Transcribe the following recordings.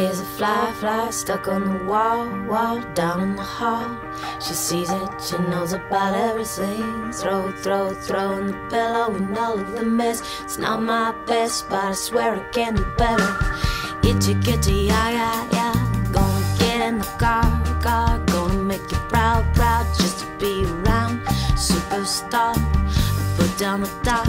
There's a fly, fly stuck on the wall, wall down in the hall. She sees it, she knows about everything. Throw, throw, throw in the pillow and all of the mess. It's not my best, but I swear I can do better. Itchy, kitty, yeah, yeah, yeah. Gonna get in the car, car. Gonna make you proud, proud just to be around. Superstar, I put down the top,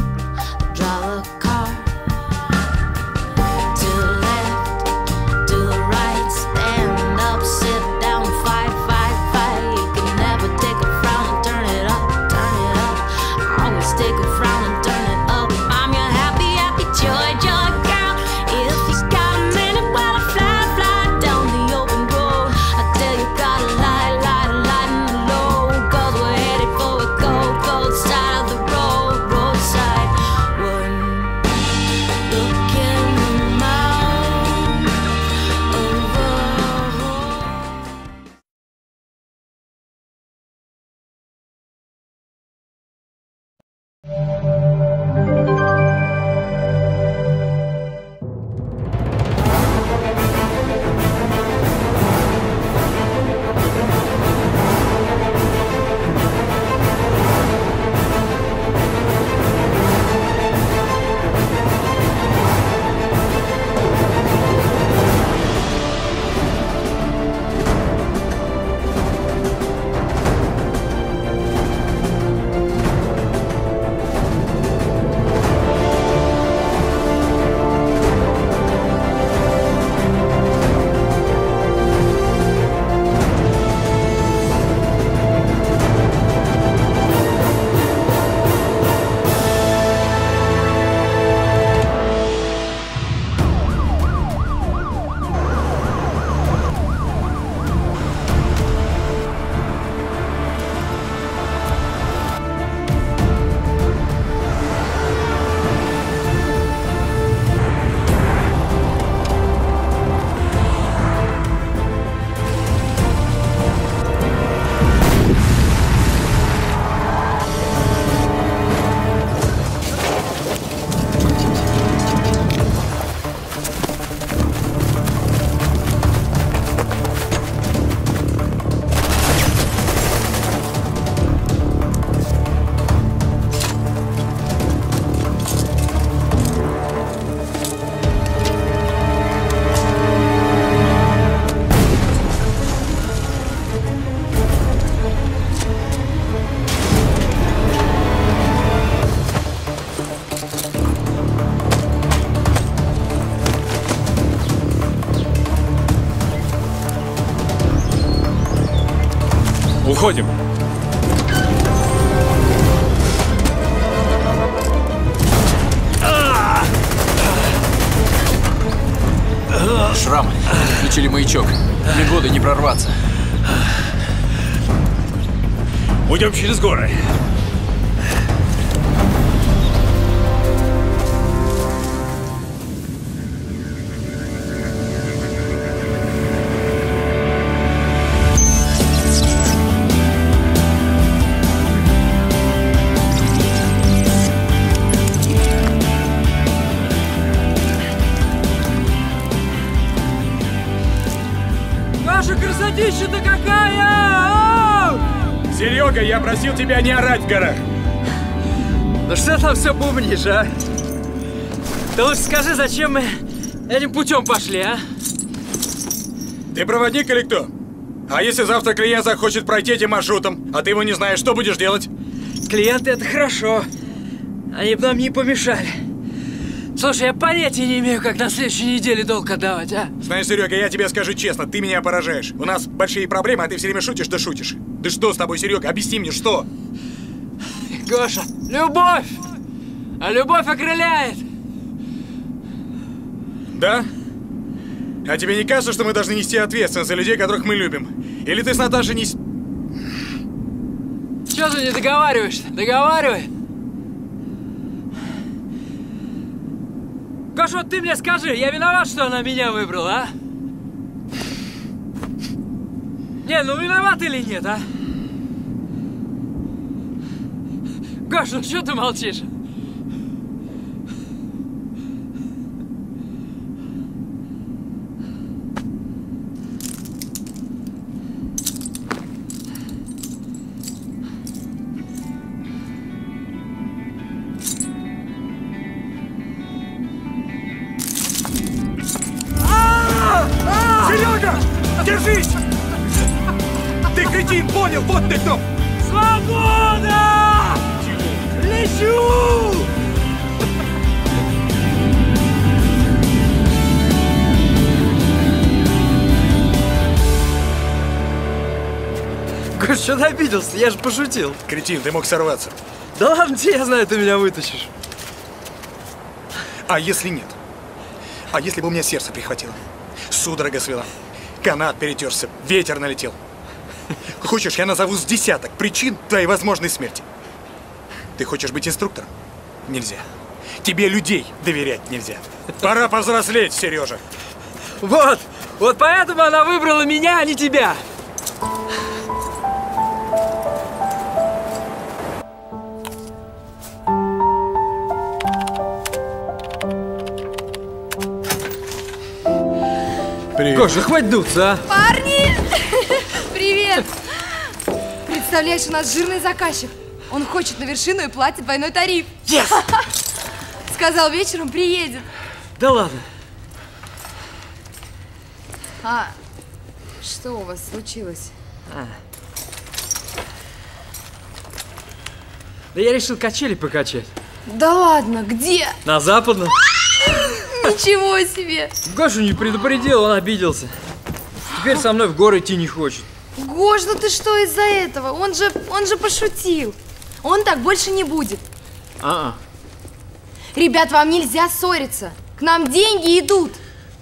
Уходим. Горах. Ну что там все бубнишь, а? Ты лучше скажи, зачем мы этим путем пошли, а? Ты проводник или кто? А если завтра клиент захочет пройти этим маршрутом, а ты его не знаешь, что будешь делать? Клиенты это хорошо. Они бы нам не помешали. Слушай, я понятия не имею, как на следующей неделе долг отдавать, а? Знаешь, Серега, я тебе скажу честно, ты меня поражаешь. У нас большие проблемы, а ты все время шутишь да шутишь. Да что с тобой, Серега? Объясни мне, что? Гоша, любовь! А любовь окрыляет! Да? А тебе не кажется, что мы должны нести ответственность за людей, которых мы любим? Или ты с Наташей не... Чего ты не договариваешься? Договаривай! Гош, вот ты мне скажи, я виноват, что она меня выбрала, а? Не, ну виноват или нет, а? Гош, ну что ты молчишь? Держись! Ты кретин, понял? Вот ты кто! Свобода! Лечу! Гош, что ты обиделся? Я же пошутил. Кретин, ты мог сорваться. Да ладно тебе, я знаю, ты меня вытащишь. А если нет? А если бы у меня сердце прихватило? Судорога свела. Канат перетерся, ветер налетел. Хочешь, я назову с десяток причин твоей возможной смерти? Ты хочешь быть инструктором? Нельзя. Тебе людей доверять нельзя. Пора повзрослеть, Сережа. Вот, вот поэтому она выбрала меня, а не тебя. Привет. Гоша, хватит дуться, а? Парни! Привет! Представляешь, у нас жирный заказчик. Он хочет на вершину и платит двойной тариф. Yes! Сказал, вечером приедет. Да ладно. А что у вас случилось? Да я решил качели покачать. Да ладно, где? На западном. Ничего себе! Гошу не предупредил, он обиделся. Теперь со мной в горы идти не хочет. Гош, ну ты что из-за этого? Он же, он же пошутил. Он так больше не будет. А-а. Ребят, вам нельзя ссориться. К нам деньги идут.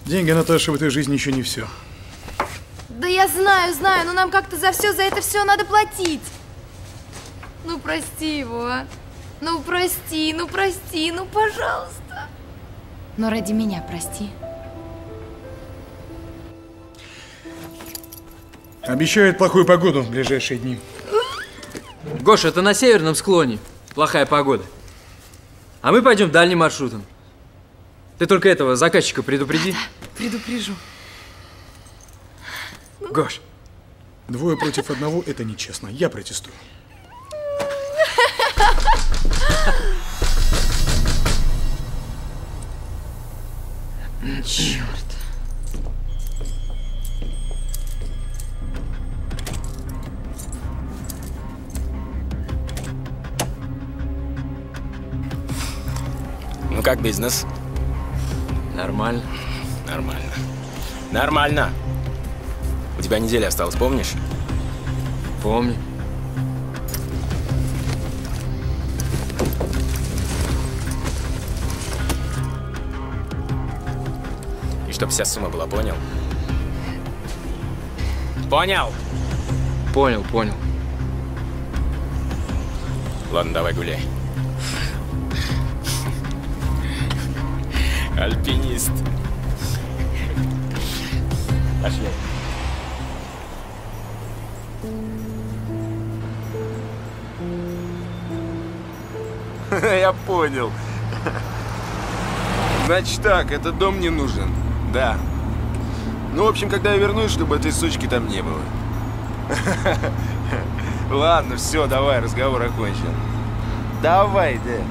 Деньги, Наташа, в этой жизни еще не все. Да я знаю, знаю, но нам как-то за все, за это все надо платить. Ну прости его, а. Ну прости, ну прости, ну пожалуйста. Но ради меня прости. Обещают плохую погоду в ближайшие дни. Гоша, это на северном склоне. Плохая погода. А мы пойдем дальним маршрутом. Ты только этого заказчика предупреди. Предупрежу. Гош, Двое против одного – это нечестно. Я протестую. Черт. Ну как бизнес? нормально. Нормально. Нормально. У тебя неделя осталась, помнишь? Помню. И чтоб вся сумма была, понял? Понял? Понял, понял. Ладно, давай гуляй. Альпинист. Пошли. Я понял. Значит так, этот дом не нужен. Да. Ну, в общем, когда я вернусь, чтобы этой сучки там не было. Ладно, все, давай, разговор окончен. Давай, да.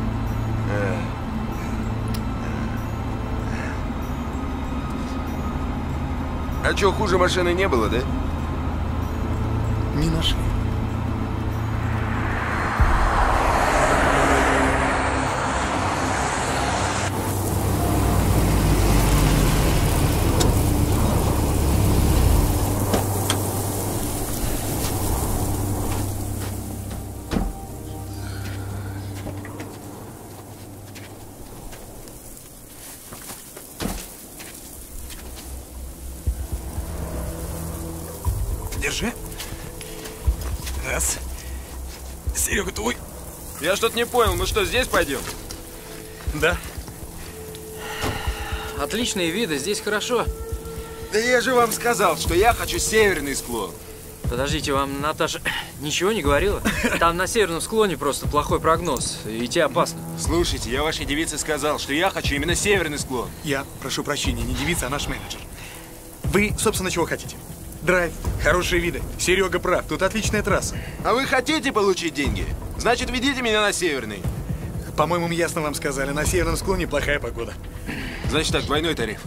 А что, хуже машины не было, да? Не нашли. Что-то не понял, мы что, здесь пойдем? Да. Отличные виды, здесь хорошо. Да я же вам сказал, что я хочу северный склон. Подождите, вам Наташа ничего не говорила? Там на северном склоне просто плохой прогноз. Идти опасно. Слушайте, я вашей девице сказал, что я хочу именно северный склон. Я прошу прощения, не девица, а наш менеджер. Вы, собственно, чего хотите? Драйв, хорошие виды. Серега прав, тут отличная трасса. А вы хотите получить деньги? Значит, ведите меня на северный. По-моему, ясно вам сказали, на северном склоне плохая погода. Значит так, двойной тариф.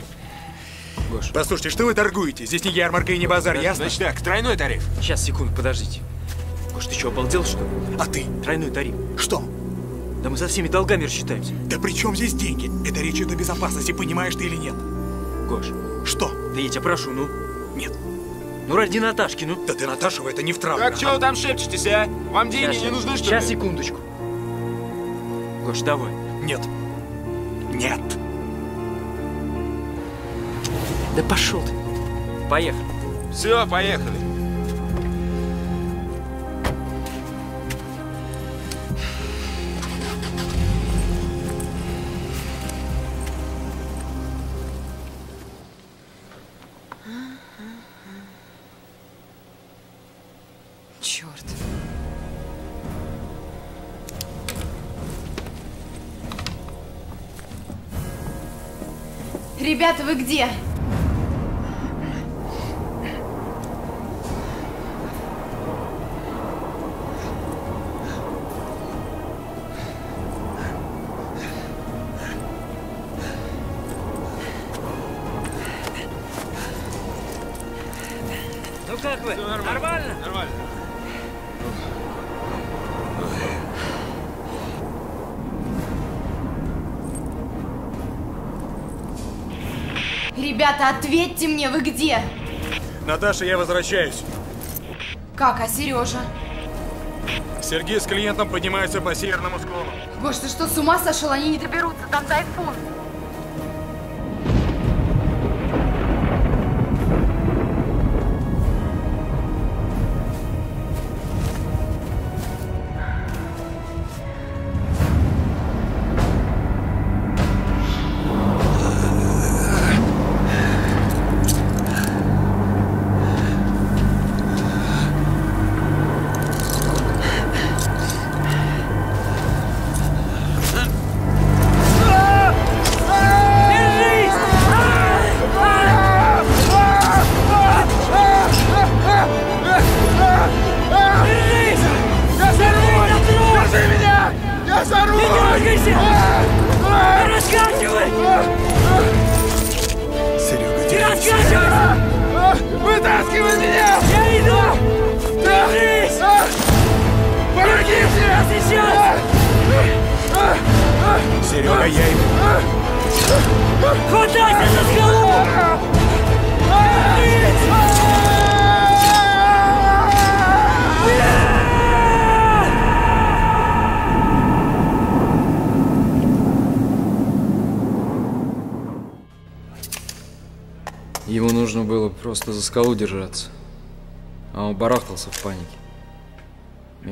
Гош, Послушайте, что вы торгуете? Здесь не ярмарка и не базар, ясно? Значит так, тройной тариф. сейчас, секунду, подождите. Гош, ты что, обалдел, что ли? А ты? Тройной тариф. Что? Да мы со всеми долгами рассчитаемся. Да при чем здесь деньги? Это речь идет о безопасности, понимаешь ты или нет? Гош, Что? да я тебя прошу, ну. Нет. Ну, ради Наташки, ну. Да ты, Наташа, это не в травме. Так, что вы там шепчетесь, а? Вам деньги Щас, не нужны, что Сейчас, ли? секундочку. Гош, давай. Нет. Нет. Да пошел ты. Поехали. Все, поехали. Ребята, вы где? Ребята, ответьте мне, вы где? Наташа, я возвращаюсь. Как, а Сережа? Сергей с клиентом поднимаются по северному склону. Гош, ты что, с ума сошел? Они не доберутся, там тайфун.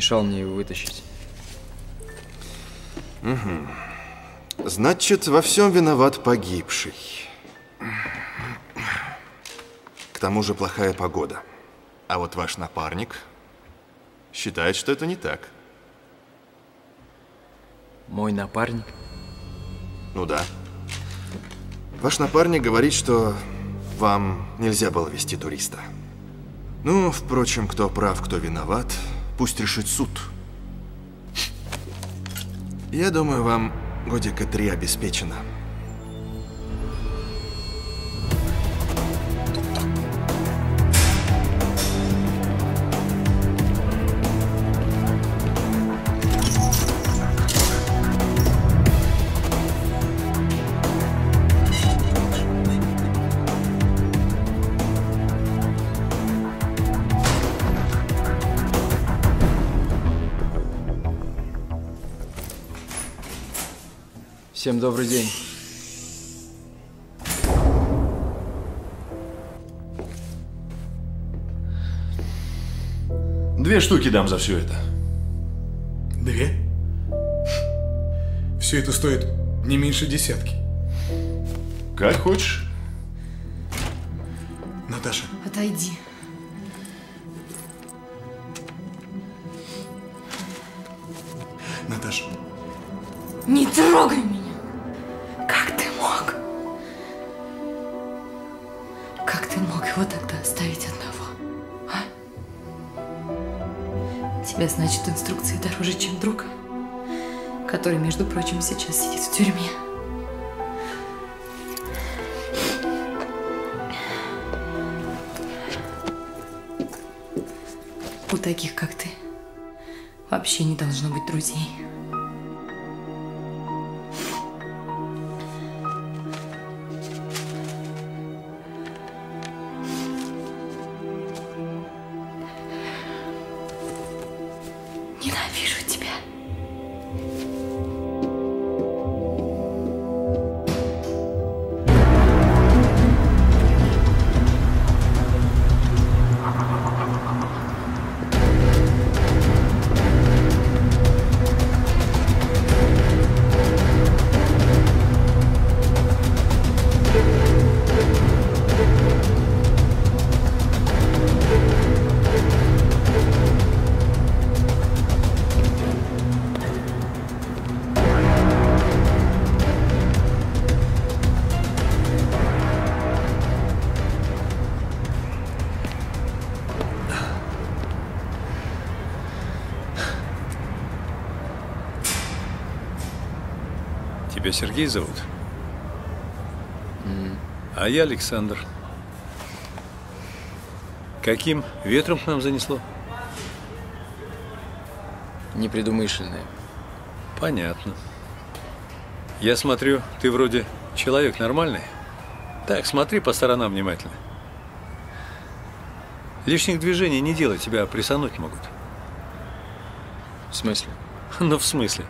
Мешал мне его вытащить. Значит, во всем виноват погибший. К тому же плохая погода. А вот ваш напарник считает, что это не так. Мой напарник. Ну да. Ваш напарник говорит, что вам нельзя было вести туриста. Ну, впрочем, кто прав, кто виноват, пусть решит суд. Я думаю, вам годика три обеспечено. Всем добрый день. Две штуки дам за все это. Две? Все это стоит не меньше десятки. Как хочешь. Наташа, Отойди. Друзей. Тебя Сергей зовут? А я Александр. Каким ветром к нам занесло? Непредумышленное. Понятно. Я смотрю, ты вроде человек нормальный. Так, смотри по сторонам внимательно. Лишних движений не делай, тебя присануть могут. В смысле? Ну, в смысле.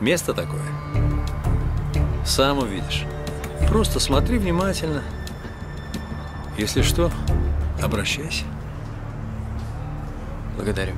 Место такое. Сам увидишь. Просто смотри внимательно. Если что, обращайся. Благодарю.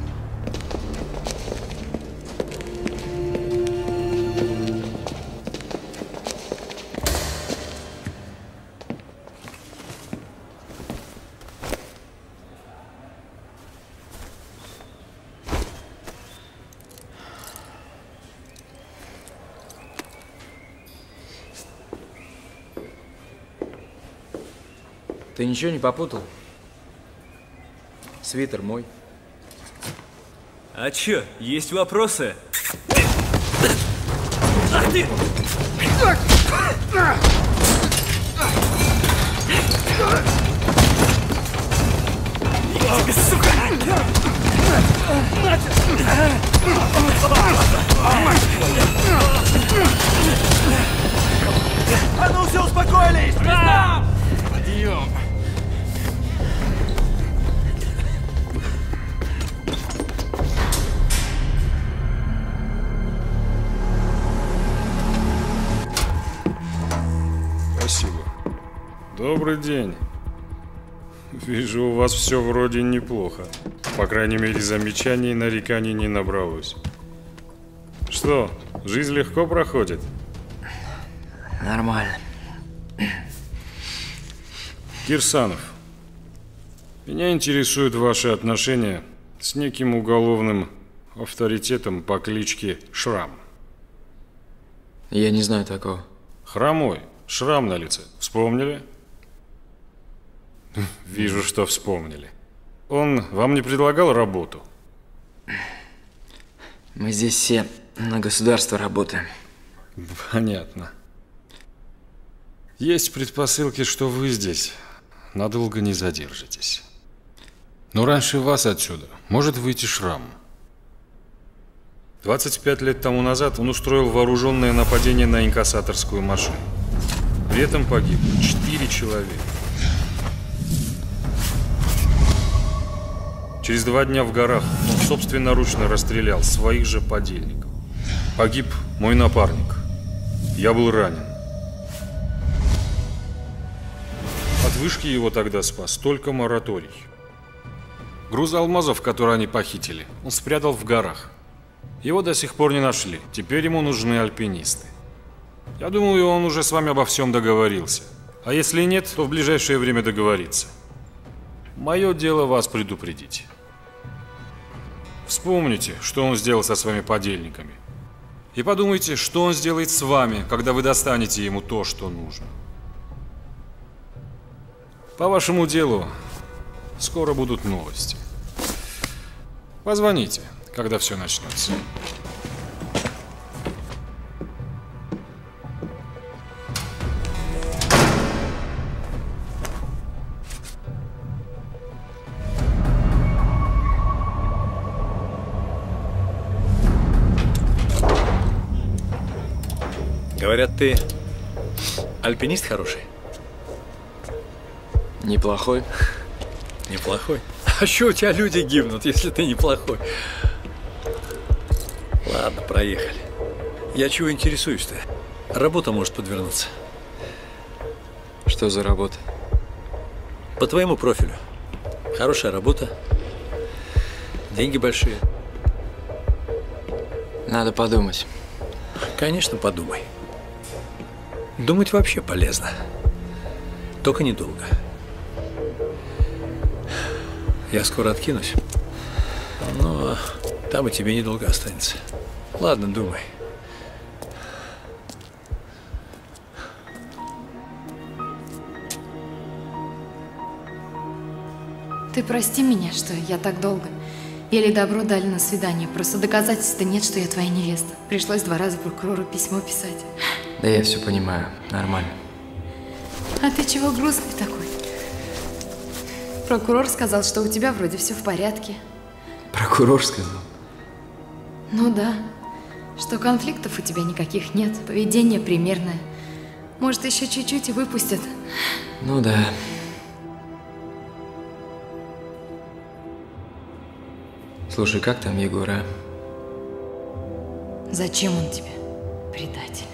Ничего не попутал? Свитер мой. А чё, есть вопросы? Ах ты! Идите, сука! А ну все успокоились! Подъем! Добрый день. Вижу, у вас все вроде неплохо. По крайней мере, замечаний и нареканий не набралось. Что, жизнь легко проходит? Нормально. Кирсанов, меня интересуют ваши отношения с неким уголовным авторитетом по кличке Шрам. Я не знаю такого. Хромой, шрам на лице. Вспомнили? Вижу, что вспомнили. Он вам не предлагал работу? Мы здесь все на государство работаем. Понятно. Есть предпосылки, что вы здесь надолго не задержитесь. Но раньше вас отсюда может выйти шрам. 25 лет тому назад он устроил вооруженное нападение на инкассаторскую машину. При этом погибло 4 человека. Через два дня в горах он собственноручно расстрелял своих же подельников. Погиб мой напарник. Я был ранен. От вышки его тогда спас только мораторий. Груз алмазов, которые они похитили, он спрятал в горах. Его до сих пор не нашли. Теперь ему нужны альпинисты. Я думаю, он уже с вами обо всем договорился. А если нет, то в ближайшее время договорится. Мое дело вас предупредить. Вспомните, что он сделал со своими подельниками. И подумайте, что он сделает с вами, когда вы достанете ему то, что нужно. По вашему делу скоро будут новости. Позвоните, когда все начнется. Ты альпинист хороший. Неплохой. Неплохой. А что у тебя люди гибнут, если ты неплохой? Ладно, проехали. Я чего интересуюсь-то? Работа может подвернуться. Что за работа? По твоему профилю. Хорошая работа. Деньги большие. Надо подумать. Конечно, подумай. Думать вообще полезно. Только недолго. Я скоро откинусь. Но там и тебе недолго останется. Ладно, думай. Ты прости меня, что я так долго. Еле добро дали на свидание. Просто доказательств-то нет, что я твоя невеста. Пришлось два раза прокурору письмо писать. Да я все понимаю. Нормально. А ты чего грустный такой? Прокурор сказал, что у тебя вроде все в порядке. Прокурор сказал. Ну да. Что конфликтов у тебя никаких нет. Поведение примерное. Может, еще чуть-чуть и выпустят. Ну да. Слушай, как там Егор, а? Зачем он тебе, предатель?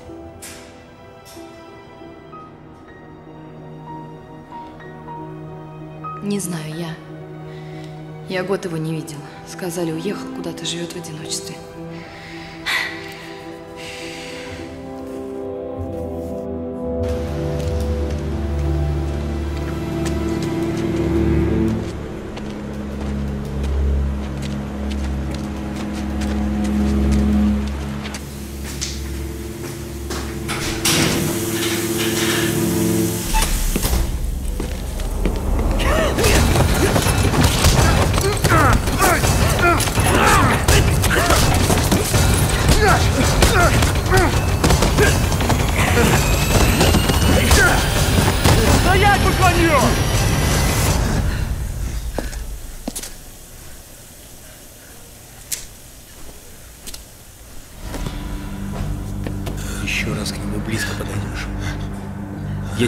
Не знаю, я... Я год его не видела. Сказали, уехал куда-то, живет в одиночестве.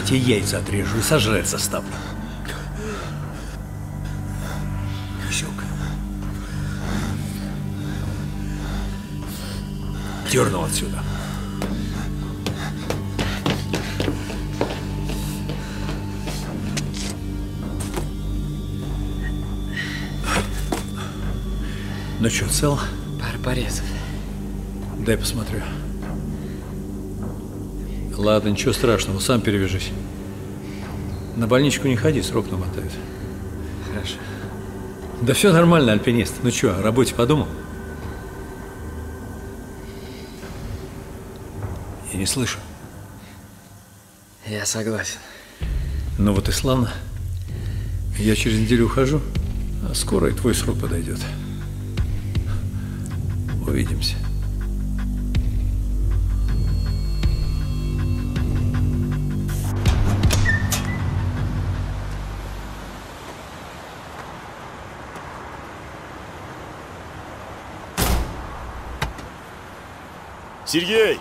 Тебе яйца отрежу и сожрать заставлю. Усек. Дернул отсюда. Ну что, цел? Пара порезов. Дай посмотрю. Ладно, ничего страшного, сам перевяжись. На больничку не ходи, срок намотают. Хорошо. Да все нормально, альпинист. Ну что, о работе подумал? Я не слышу. Я согласен. Ну вот и славно. Я через неделю ухожу, а скоро и твой срок подойдет. Увидимся. Сергей!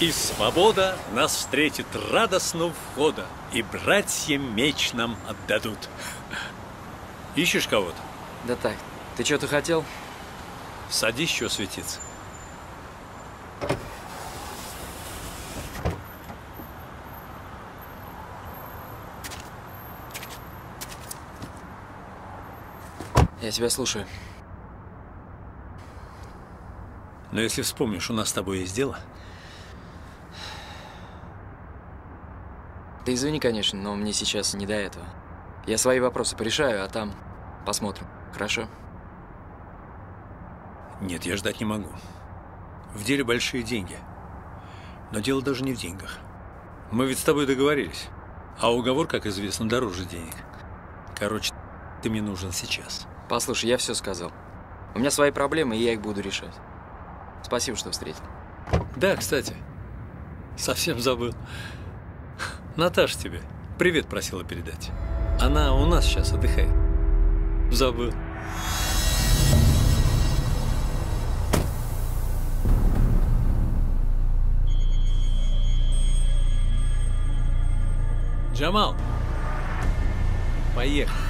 И свобода нас встретит радостно у входа, и братья меч нам отдадут. Ищешь кого-то? Да так, ты что-то хотел? Садись, что светиться. Я тебя слушаю. Но если вспомнишь, у нас с тобой есть дело. Ты извини, конечно, но мне сейчас не до этого. Я свои вопросы порешаю, а там посмотрим. Хорошо? Нет, я ждать не могу. В деле большие деньги. Но дело даже не в деньгах. Мы ведь с тобой договорились. А уговор, как известно, дороже денег. Короче, ты мне нужен сейчас. Послушай, я все сказал. У меня свои проблемы, и я их буду решать. Спасибо, что встретил. Да, кстати, совсем забыл. Наташа тебе привет просила передать. Она у нас сейчас отдыхает. Забыл. Джамал, поехали.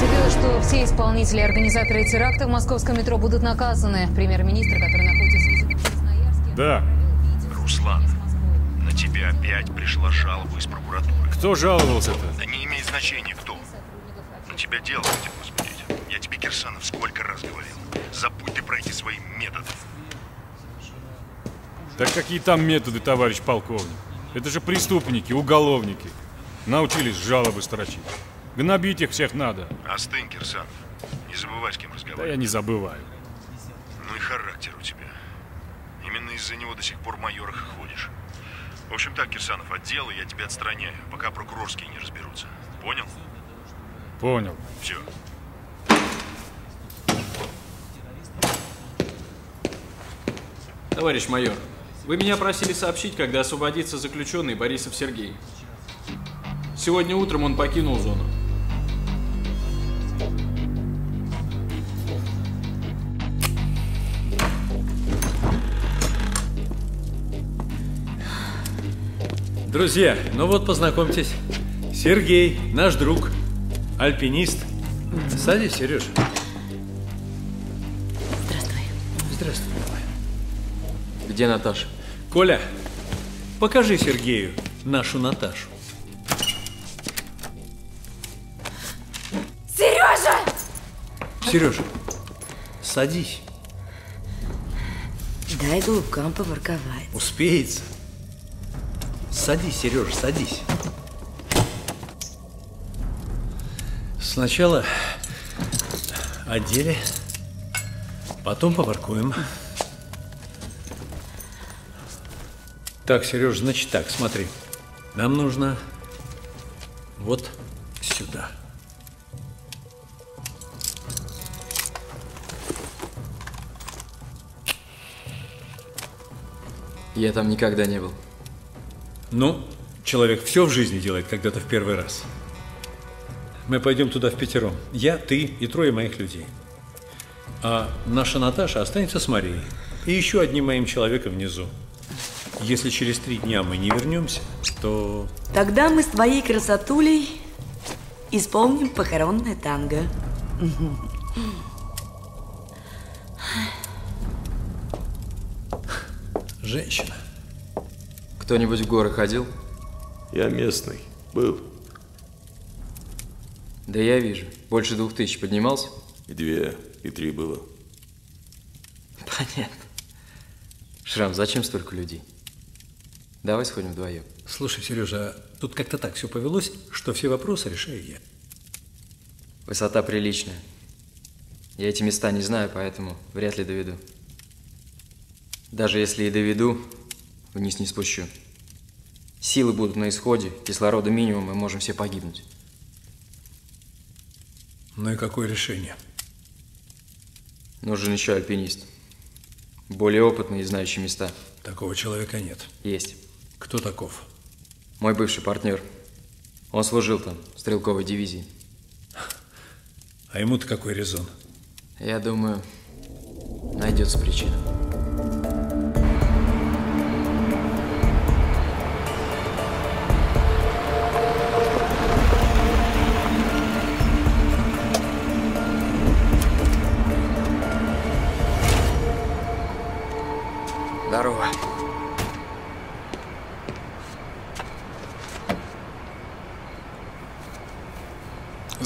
Владимир Путин заявил, что все исполнители и организаторы теракта в московском метро будут наказаны. Премьер-министр, который находится в Красноярске... Да. Руслан, на тебя опять пришла жалоба из прокуратуры. Кто жаловался-то? Да не имеет значения, кто. На тебя дело хотят возбудить. Я тебе, Кирсанов, сколько раз говорил. Забудь ты про эти свои методы. Так какие там методы, товарищ полковник? Это же преступники, уголовники. Научились жалобы строчить. Гнобить их всех надо. Остынь, Кирсанов. Не забывай, с кем Да разговаривать. я не забываю. Ну и характер у тебя. Именно из-за него до сих пор в майорах ходишь. В общем так, Кирсанов, от дела я тебя отстраняю, пока прокурорские не разберутся. Понял? Понял. Все. Товарищ майор, вы меня просили сообщить, когда освободится заключенный Борисов Сергей. Сегодня утром он покинул зону. Друзья, ну вот познакомьтесь. Сергей, наш друг, альпинист. Садись, Сереж. Здравствуй. Здравствуй, милая. Где Наташа? Коля, покажи Сергею нашу Наташу. Сережа! Сережа, садись. Дай голубкам поворковать. Успеется. Садись, Сережа, садись. Сначала одели, потом поваркуем. Так, Сереж, значит так, смотри. Нам нужно вот сюда. Я там никогда не был. Ну, человек все в жизни делает когда-то в первый раз. Мы пойдем туда в пятером. Я, ты и трое моих людей. А наша Наташа останется с Марией. И еще одним моим человеком внизу. Если через три дня мы не вернемся, то... Тогда мы с твоей красотулей исполним похоронное танго. Женщина. Кто-нибудь в горы ходил? Я местный. Был. Да я вижу. Больше двух тысяч поднимался? И две, и три было. Понятно. Шрам, зачем столько людей? Давай сходим вдвоем. Слушай, Сережа, тут как-то так все повелось, что все вопросы решаю я. Высота приличная. Я эти места не знаю, поэтому вряд ли доведу. Даже если и доведу, вниз не спущу. Силы будут на исходе, кислорода минимум, мы можем все погибнуть. Ну и какое решение? Нужен еще альпинист. Более опытный и знающий места. Такого человека нет. Есть. Кто таков? Мой бывший партнер. Он служил там, в стрелковой дивизии. А ему-то какой резон? Я думаю, найдется причина.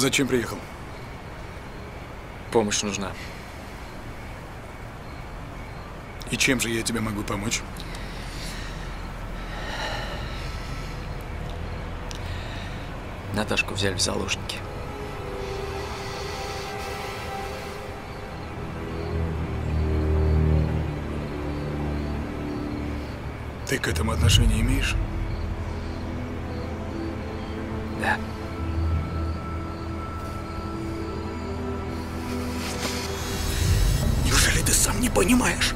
Зачем приехал? Помощь нужна. И чем же я тебе могу помочь? Наташку взяли в заложники. Ты к этому отношение имеешь? Понимаешь,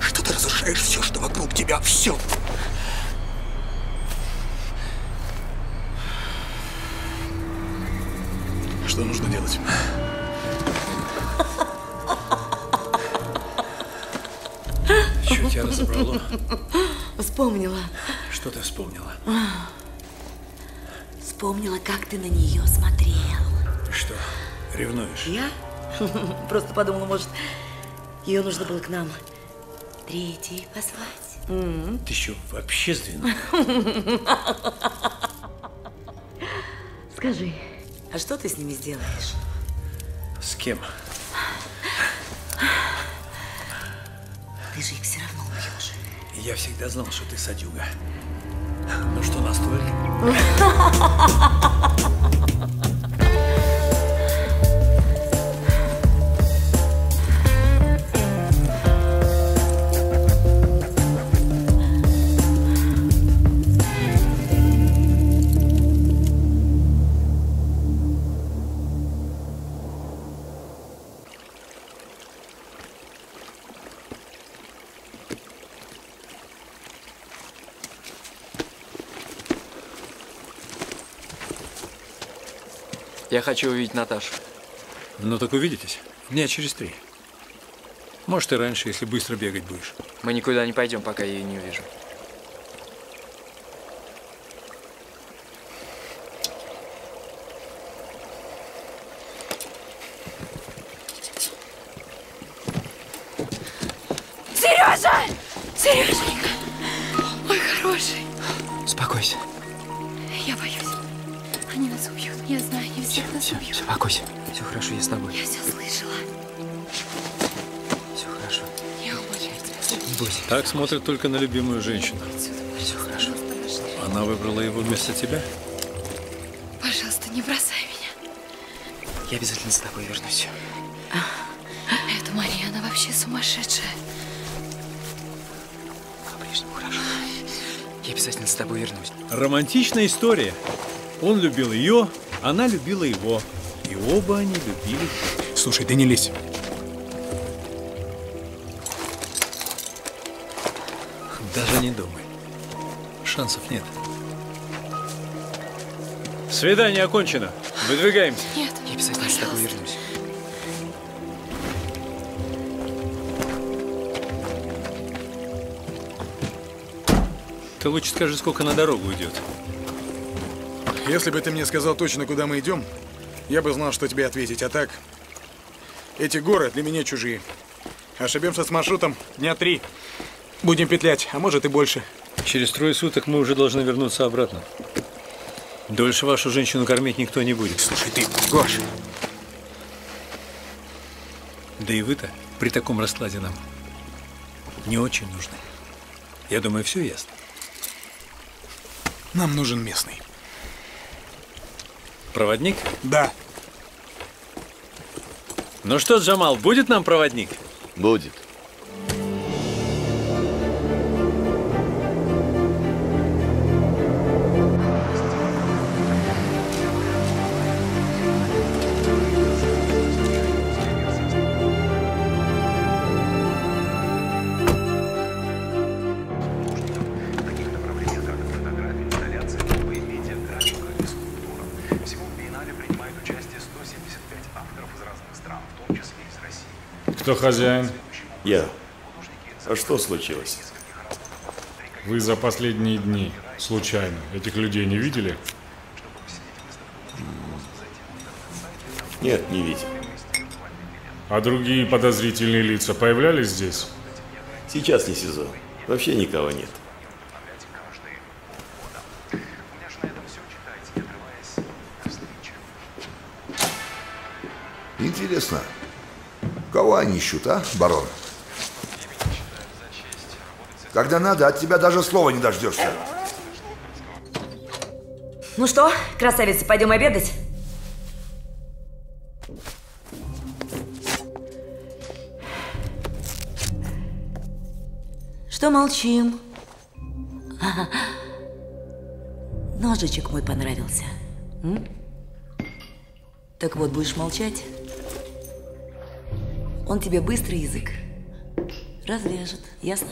что ты разрушаешь все, что вокруг тебя, все. Что нужно делать? Что тебя разобрало? Вспомнила. Что ты вспомнила? Вспомнила, как ты на нее смотрел. Ты что, ревнуешь? Я? Просто подумала, может, ее нужно было к нам третий позвать. М. Ты что, вообще сдвинул? Скажи, а что ты с ними сделаешь? С кем? Ты же их все равно убьешь. Я всегда знал, что ты садюга. Ну что, настоль? Я хочу увидеть Наташу. Ну так увидитесь. Дня через три. Может и раньше, если быстро бегать будешь. Мы никуда не пойдем, пока я ее не увижу. Сережа! Сереженька! Мой хороший. Успокойся. Я боюсь. Я знаю, они всех нас Все, убьют. успокойся. Все хорошо, я с тобой. Я все слышала. Все хорошо. Я умоляю тебя. Не бойся. Так смотрит только на любимую женщину. Все хорошо. Она выбрала его вместо тебя? Пожалуйста, не бросай меня. Я обязательно с тобой вернусь. Эта Мария, она вообще сумасшедшая. По-прежнему хорошо. Я обязательно с тобой вернусь. Романтичная история. Он любил ее, она любила его. И оба они любили. Слушай, ты не лезь. Даже не думай. Шансов нет. Свидание окончено. Выдвигаемся. Нет. Я обязательно с тобой вернусь. Ты лучше скажи, сколько на дорогу уйдет. Если бы ты мне сказал точно, куда мы идем, я бы знал, что тебе ответить. А так, эти горы для меня чужие. Ошибемся с маршрутом дня три. Будем петлять, а может и больше. Через трое суток мы уже должны вернуться обратно. Дольше вашу женщину кормить никто не будет. Слушай, ты, Гош, Да и вы-то при таком раскладе нам не очень нужны. Я думаю, все ясно. нам нужен местный. Проводник? Да. Ну что, Джамал, будет нам проводник? Будет. Кто хозяин? Я. А что случилось? Вы за последние дни, случайно, этих людей не видели? Нет, не видел. А другие подозрительные лица появлялись здесь? Сейчас не сезон. Вообще никого нет. Интересно, кого они ищут, а, барон? Когда надо, от тебя даже слова не дождешься. Ну что, красавицы, пойдем обедать? Что молчим? Ножичек мой понравился. м? Так вот, будешь молчать? Он тебе быстрый язык разрежет, ясно?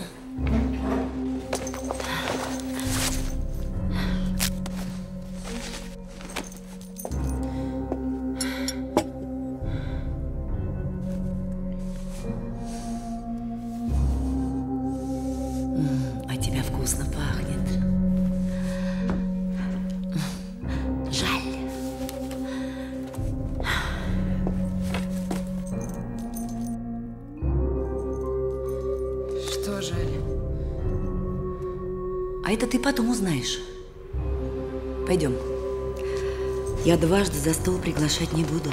А тебя вкусно пахнет. А это ты потом узнаешь. Пойдем. Я дважды за стол приглашать не буду.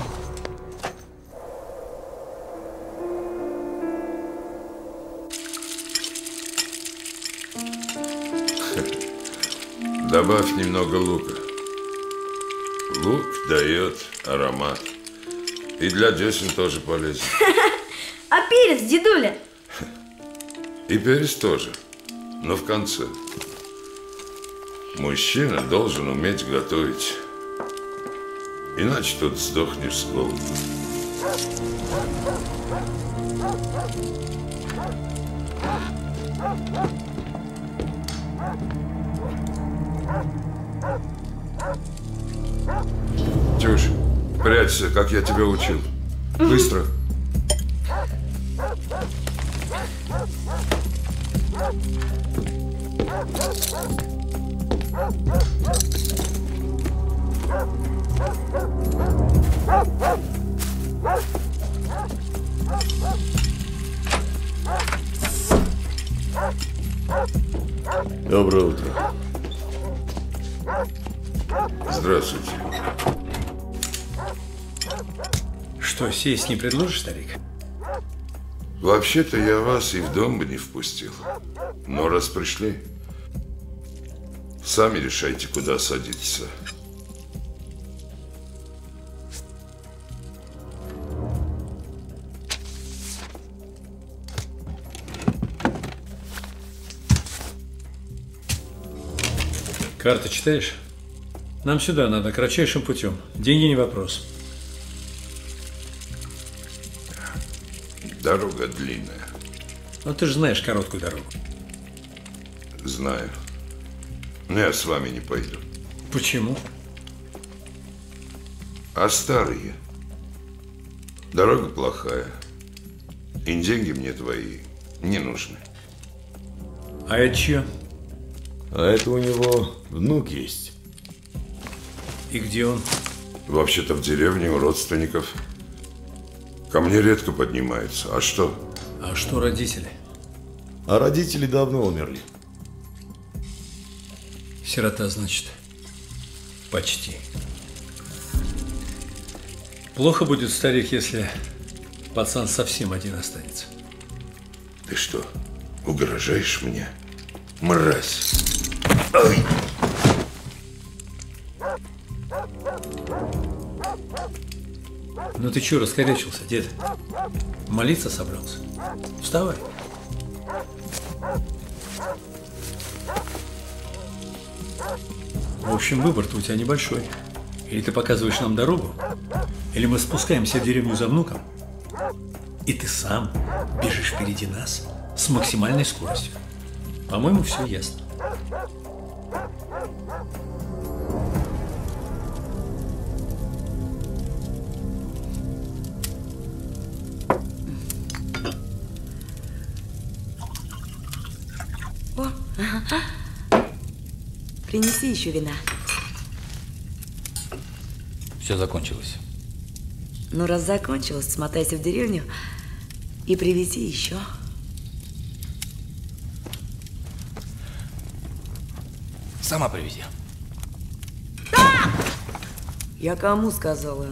Добавь немного лука. Лук дает аромат. И для десен тоже полезен. А перец, дедуля? И перец тоже. Но в конце. Мужчина должен уметь готовить. Иначе тут сдохнешь с голоду. Тюш, прячься, как я тебя учил. Быстро. Сесть не предложишь, старик? Вообще-то я вас и в дом бы не впустил. Но раз пришли, сами решайте, куда садиться. Карты читаешь? Нам сюда надо, кратчайшим путем. Деньги не вопрос. Но ты же знаешь короткую дорогу. Знаю. Но я с вами не пойду. Почему? А старые? Дорога плохая. И деньги мне твои не нужны. А это чье? А это у него внук есть. И где он? Вообще-то в деревне у родственников. Ко мне редко поднимается. А что? А что родители? А родители давно умерли. Сирота, значит. Почти. Плохо будет, старик, если пацан совсем один останется. Ты что, угрожаешь мне? Мразь! Ай! Ну ты чё раскорячился, дед? Молиться собрался? Вставай. В общем, выбор-то у тебя небольшой. Или ты показываешь нам дорогу, или мы спускаемся в деревню за внуком, и ты сам бежишь впереди нас с максимальной скоростью. По-моему, все ясно. Принеси еще вина. Все закончилось. Ну, раз закончилось, смотайся в деревню и привези еще. Сама привези. Я кому сказала?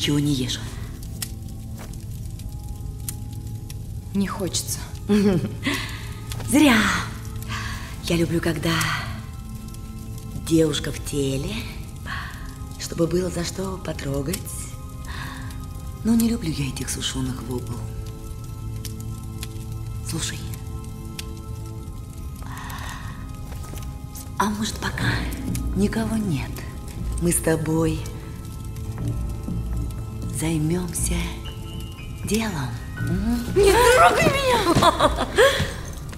ничего не ешь. Не хочется. Зря. Я люблю, когда девушка в теле, чтобы было за что потрогать. Но не люблю я этих сушеных в углу. Слушай, а может пока никого нет? Мы с тобой займемся делом? Не трогай меня!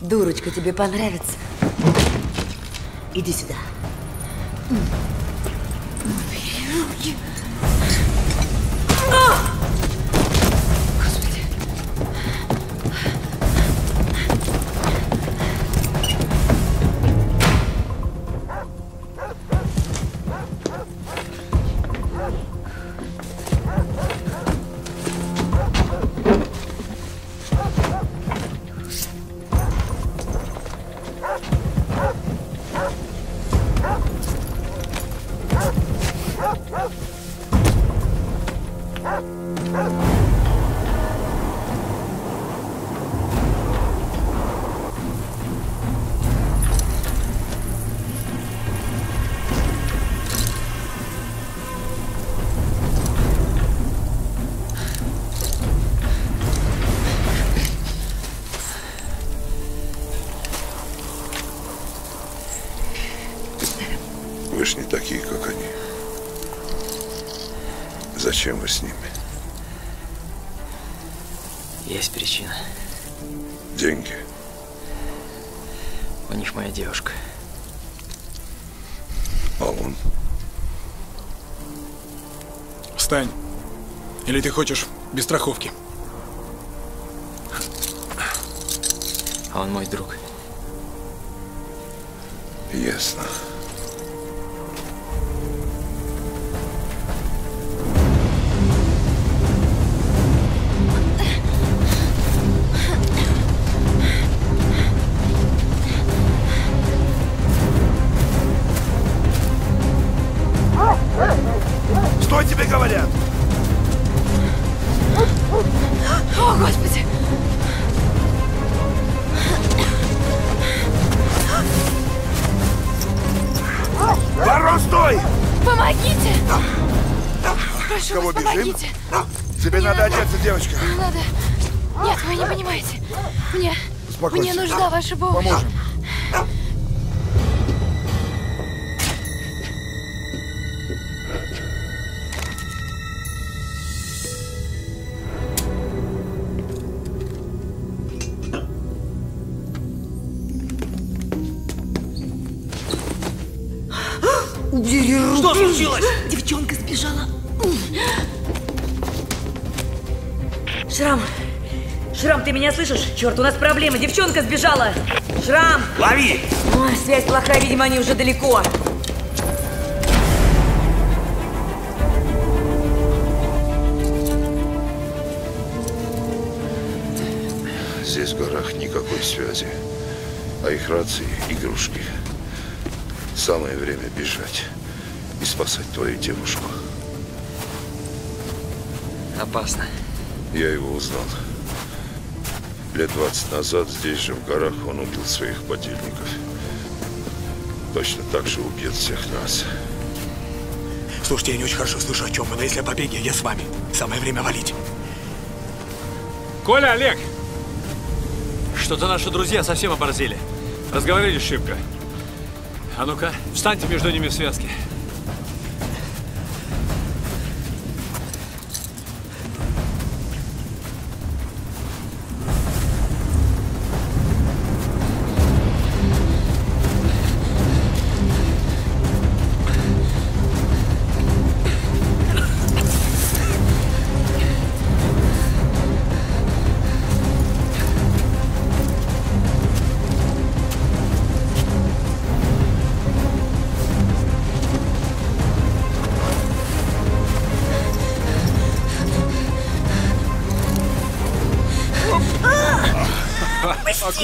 Дурочка, тебе понравится? Иди сюда. Ты хочешь без страховки? А он мой друг. Ясно. Что нужна ваша Черт, у нас проблемы. Девчонка сбежала. Шрам. Лови! Ой, связь плохая, видимо, они уже далеко. Здесь в горах никакой связи. А их рации — игрушки. Самое время бежать и спасать твою девушку. Опасно. Я его узнал. Лет 20 назад здесь же, в горах, он убил своих подельников. Точно так же убьет всех нас. Слушайте, я не очень хорошо слышу, о чем вы, но если о побеге, я с вами. Самое время валить. Коля, Олег! Что-то наши друзья совсем оборзели. Разговорились шибко. А ну-ка, встаньте между ними в связке.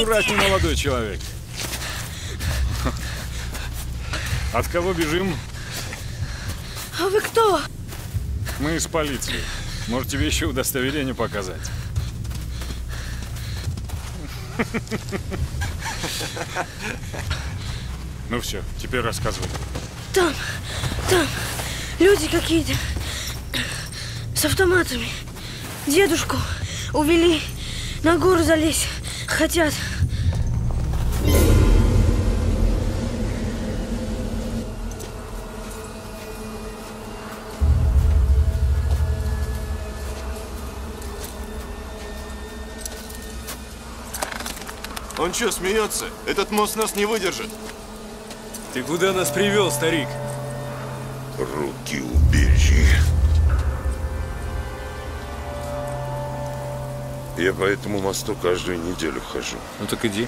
Аккуратней, молодой человек. От кого бежим? А вы кто? Мы из полиции. Может, тебе еще удостоверение показать? Ну все, теперь рассказывай. Там, там, люди какие-то с автоматами. Дедушку увели, на гору залезть хотят. Он что, смеется? Этот мост нас не выдержит. Ты куда нас привел, старик? Руки убери. Я по этому мосту каждую неделю хожу. Ну так иди.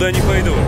Я туда не пойду.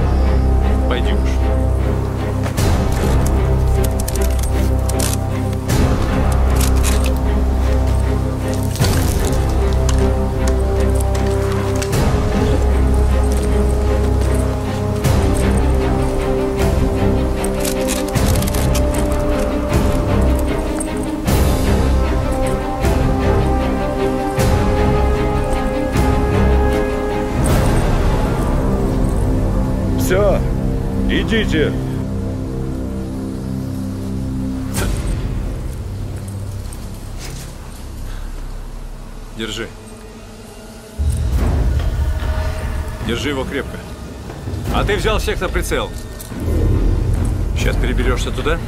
Идите. Держи. Держи его крепко. А ты взял всех на прицел. Сейчас переберешься туда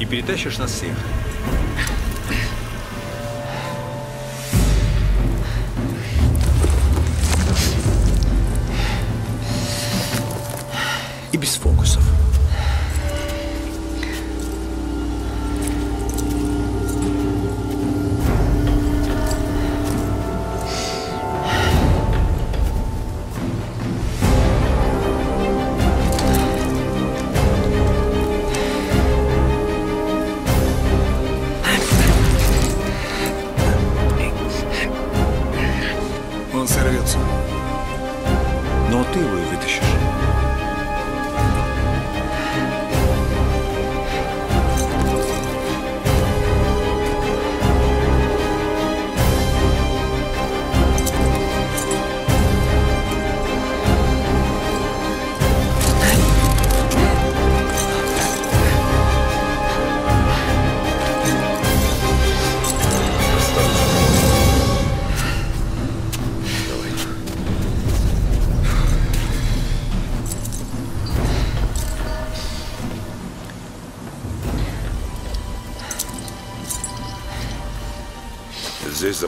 и перетащишь нас всех. И без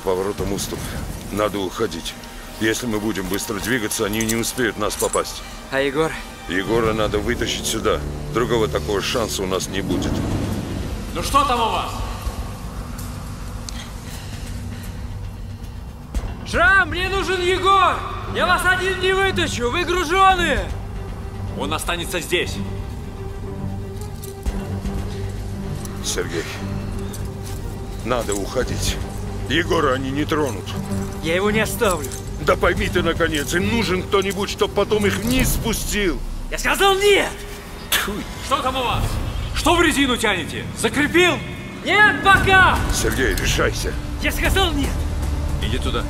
поворотом уступ. Надо уходить. Если мы будем быстро двигаться, они не успеют нас попасть. А Егор? Егора надо вытащить сюда. Другого такого шанса у нас не будет. Ну что там у вас? Шрам, мне нужен Егор! Я вас один не вытащу, вы груженые! Он останется здесь. Сергей, надо уходить. Егора они не тронут. Я его не оставлю. Да пойми ты, наконец, им нужен кто-нибудь, чтоб потом их вниз спустил. Я сказал нет! Что там у вас? Что в резину тянете? Закрепил? Нет, пока! Сергей, решайся. Я сказал нет! Иди туда.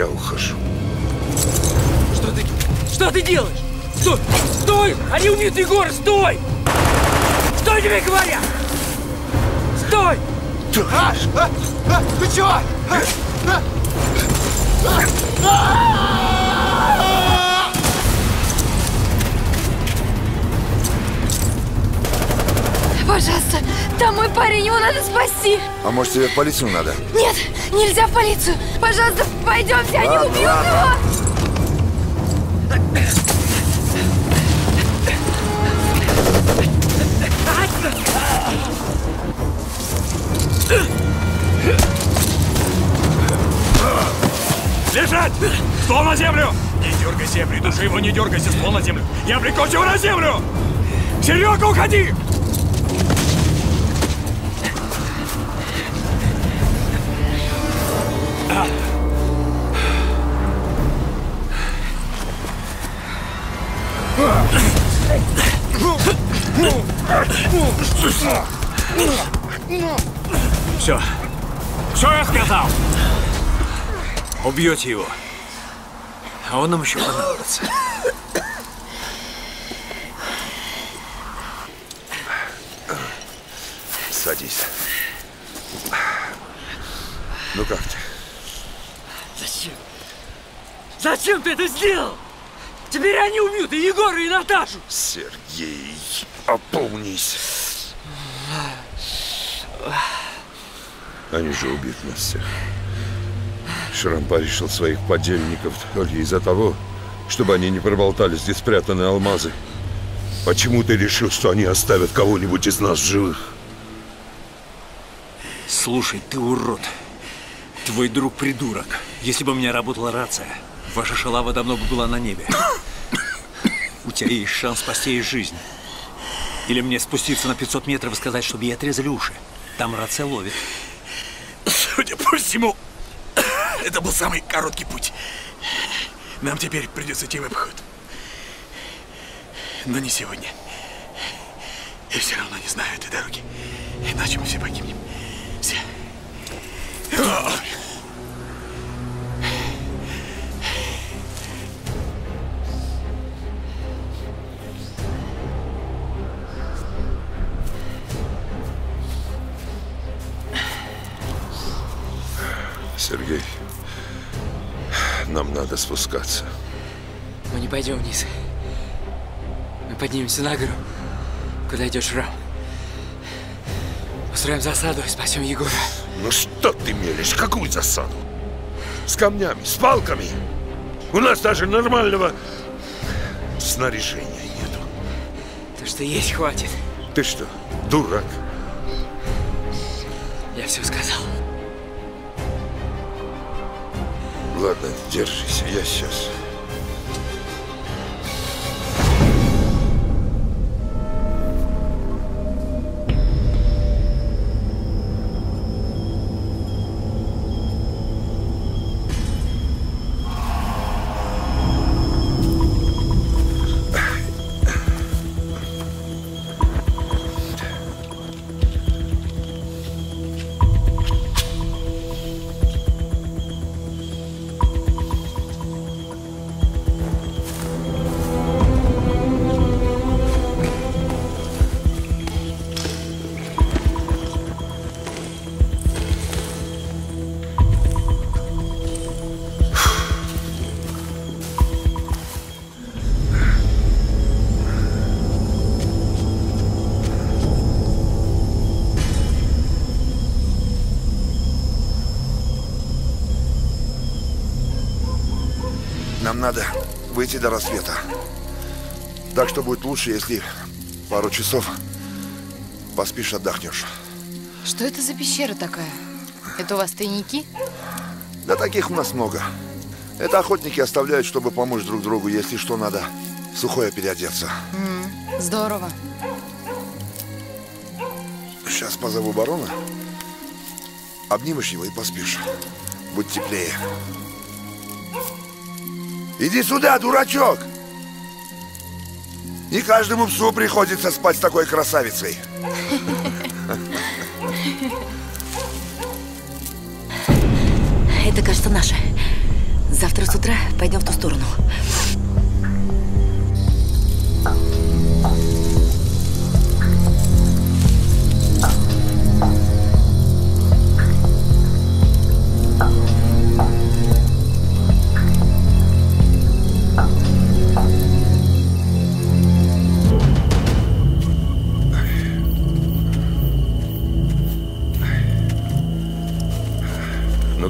Я ухожу. Что ты... Что ты делаешь? Стой! Стой! Они убьют Егора! Стой! Стой, тебе говорят! Стой! А, а, а, ты чего? А, а, а! Пожалуйста, там мой парень, его надо спасти. А может тебе в полицию надо? Нет, нельзя в полицию. Пожалуйста, пойдемте, они Ладно, убьют ладно. его. Лежать! Ствол на землю! Не дергайся, я придушу его, не дергайся, ствол на землю! Я прикончу его на землю! Серега, уходи! Все. Все я сказал. Убьете его. А он нам еще понадобится. Садись. Ну как ты? Зачем? Зачем ты это сделал? Теперь они убьют и Егора, и Наташу. Сергей, опомнись. Они же убьют нас всех. Шрам порешил своих подельников только из-за того, чтобы они не проболтали здесь спрятанные алмазы. Почему ты решил, что они оставят кого-нибудь из нас живых? Слушай, ты урод. Твой друг придурок. Если бы у меня работала рация, ваша шалава давно бы была на небе. У тебя есть шанс спасти ей жизнь. Или мне спуститься на 500 метров и сказать, чтобы ей отрезали уши. Там рация ловит. Судя по всему, это был самый короткий путь. Нам теперь придется идти в обход. Но не сегодня. Я все равно не знаю этой дороги. Иначе мы все погибнем. Все. Сергей, нам надо спускаться. Мы не пойдем вниз. Мы поднимемся на гору, куда идет Шрам. Устроим засаду и спасем Егора. Ну что ты мелешь? Какую засаду? С камнями, с палками. У нас даже нормального снаряжения нету. То, что есть, хватит. Ты что, дурак? Я все сказал. Ладно, держись, я сейчас. Выйти до рассвета. Так что будет лучше, если пару часов поспишь, отдохнешь. Что это за пещера такая? Это у вас тайники? Да таких у нас много. Это охотники оставляют, чтобы помочь друг другу, если что надо в сухое переодеться. М, здорово. Сейчас позову барона. Обнимешь его и поспишь. Будь теплее. Иди сюда, дурачок! Не каждому псу приходится спать с такой красавицей.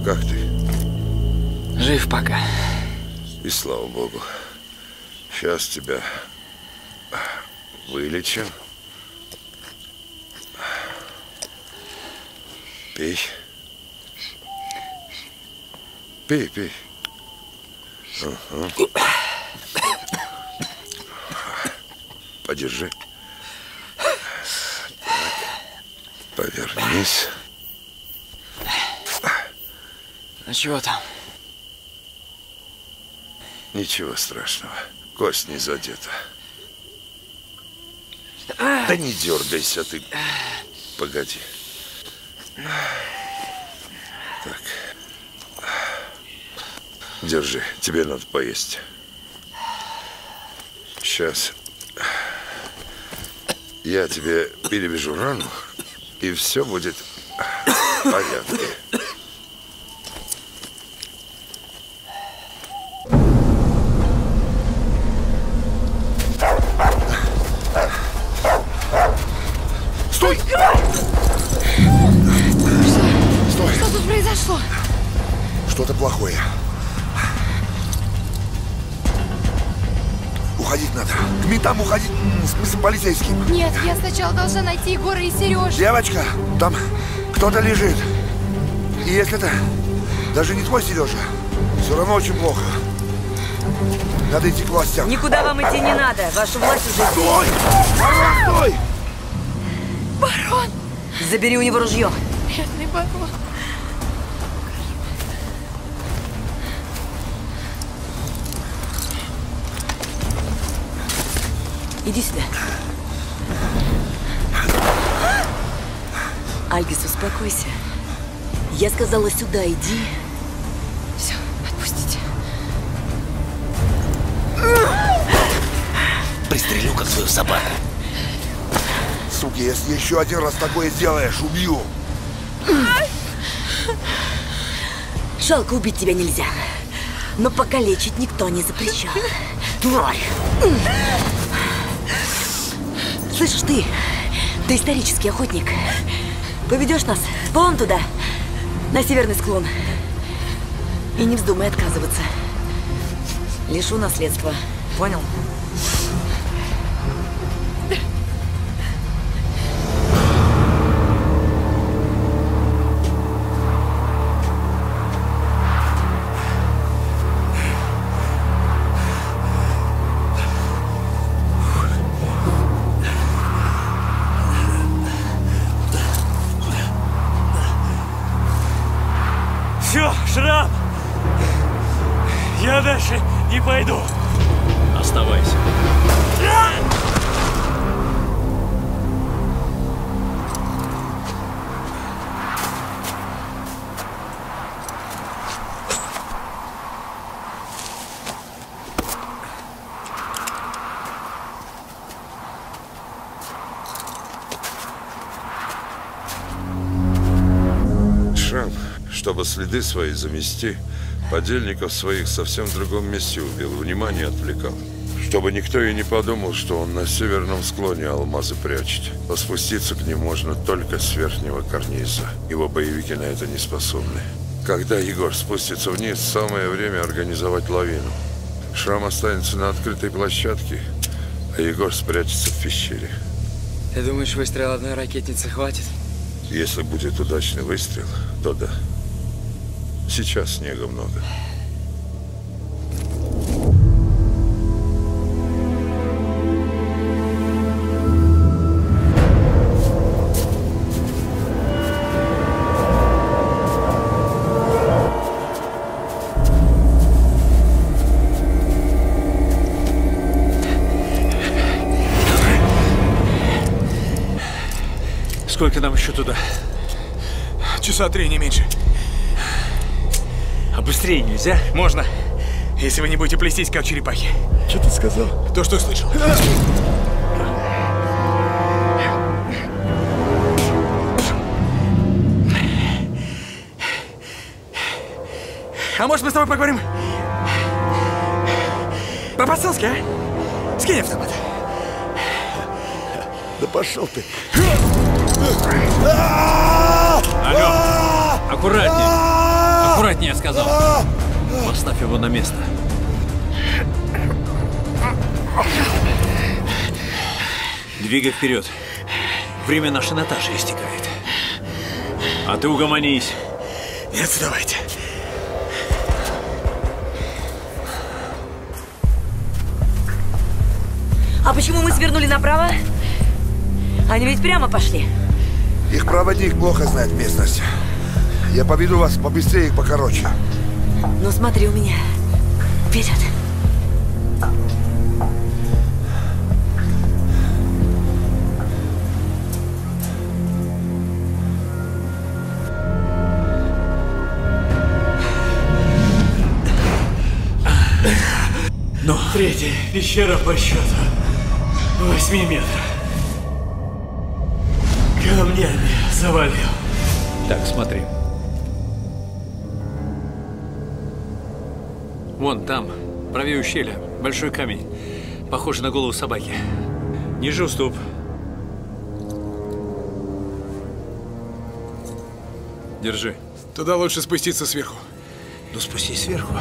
Ну как ты? Жив пока. И слава богу. Сейчас тебя вылечим. Пей. Пей, пей. Ага. Подержи. Так. Повернись. Ну чего там? Ничего страшного. Кость не задета. Да не дергайся ты. Погоди. Так. Держи, тебе надо поесть. Сейчас. Я тебе перевяжу рану, и все будет в порядке. Ментам уходить. В смысле, полицейским. Нет, я сначала должна найти Егора и Сережу. Девочка, там кто-то лежит. И если это даже не твой Сережа, все равно очень плохо. Надо идти к властям. Никуда вам идти не надо. Ваша власть уже здесь. Стой! Барон, стой! Барон! Забери у него ружье. Бедный барон. Иди сюда. Альгис, успокойся. Я сказала сюда, иди. Все, отпустите. Пристрелю, как свою собаку. Суки, если еще один раз такое сделаешь, убью. Жалко, убить тебя нельзя. Но покалечить никто не запрещал. Тварь! Слышишь, ты, ты исторический охотник. Поведешь нас вон туда, на северный склон. И не вздумай отказываться. Лишу наследства. Понял? Следы свои замести, подельников своих совсем в другом месте убил, внимание отвлекал. Чтобы никто и не подумал, что он на северном склоне алмазы прячет. А спуститься к ним можно только с верхнего карниза. Его боевики на это не способны. Когда Егор спустится вниз, самое время организовать лавину. Шрам останется на открытой площадке, а Егор спрячется в пещере. Ты думаешь, выстрела одной ракетницы хватит? Если будет удачный выстрел, то да. Сейчас снега много. Сколько нам еще туда? Часа три, не меньше. А быстрее нельзя? Можно. Если вы не будете плестись, как черепахи. Что ты сказал? То, что услышал. А может мы с тобой поговорим? По-пацански, а? Скинь автомат. Да пошел ты. Алло, аккуратнее. Аккуратнее, сказал. Поставь его на место. Двигай вперед. Время нашей Наташи истекает. А ты угомонись. Нет, давайте. А почему мы свернули направо? Они ведь прямо пошли. Их проводник плохо знает местность. Я поведу вас побыстрее и покороче. Ну смотри у меня. Вперед. Но третья пещера по счету. Восьми метров. Камнями завалил. Так, смотри. Вон там, правее ущелья, большой камень. Похож на голову собаки. Ниже уступ. Держи. Туда лучше спуститься сверху. Ну спустись сверху.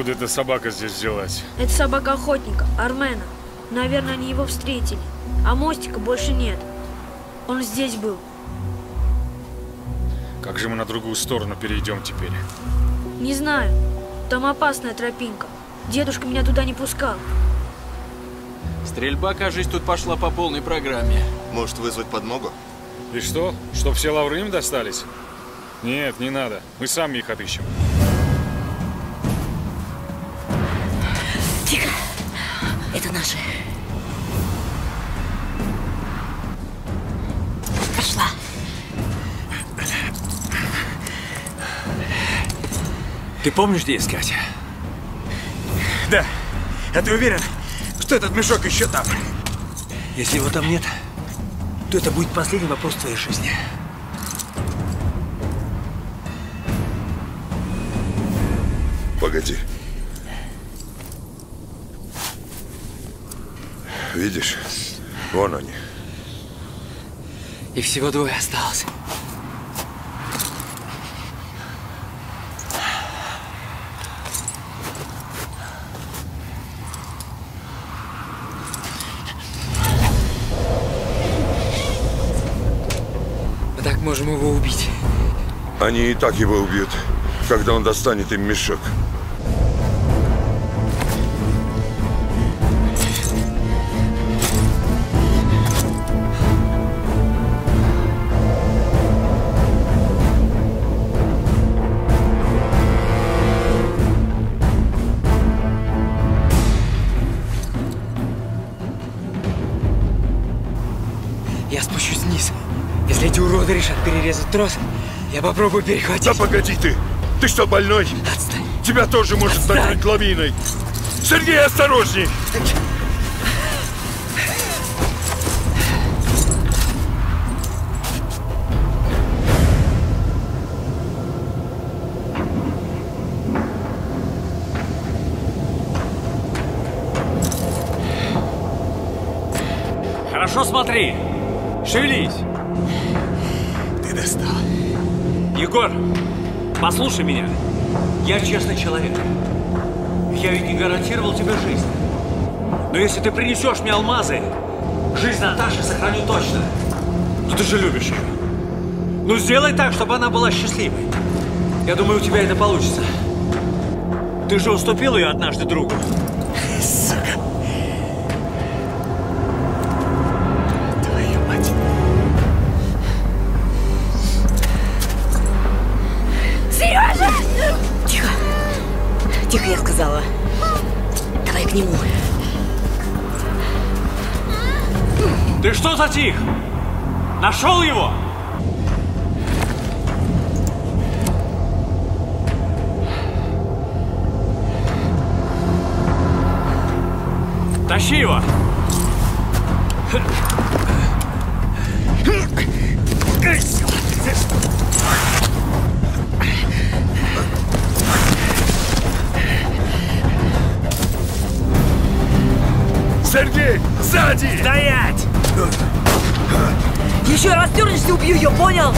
Откуда эта собака здесь взялась? Это собака охотника, Армена. Наверное, они его встретили. А мостика больше нет. Он здесь был. Как же мы на другую сторону перейдем теперь? Не знаю. Там опасная тропинка. Дедушка меня туда не пускал. Стрельба, кажется, тут пошла по полной программе. Может вызвать подмогу? И что? Чтоб все лавры им достались? Нет, не надо. Мы сами их отыщем. Это наши. Пошла. Ты помнишь, где искать? Да. А ты уверен, что этот мешок еще там? Если его там нет, то это будет последний вопрос твоей жизни. Погоди. Видишь? Вон они. И всего двое осталось. Мы так можем его убить. Они и так его убьют, когда он достанет им мешок. Перерезать трос, я попробую перехватить. Да погоди ты! Ты что, больной? Отстань. Тебя тоже может накрыть лавиной. Сергей, осторожней! Хорошо смотри. Шевелись. Достал. Егор, послушай меня. Я честный человек. Я ведь не гарантировал тебе жизнь. Но если ты принесешь мне алмазы, жизнь Наташи сохраню точно. Ну ты же любишь ее. Ну сделай так, чтобы она была счастливой. Я думаю, у тебя это получится. Ты же уступил ее однажды другу. Затих? Нашел его? Тащи его! Сергей, сзади! Стоять! Убью ее, понял?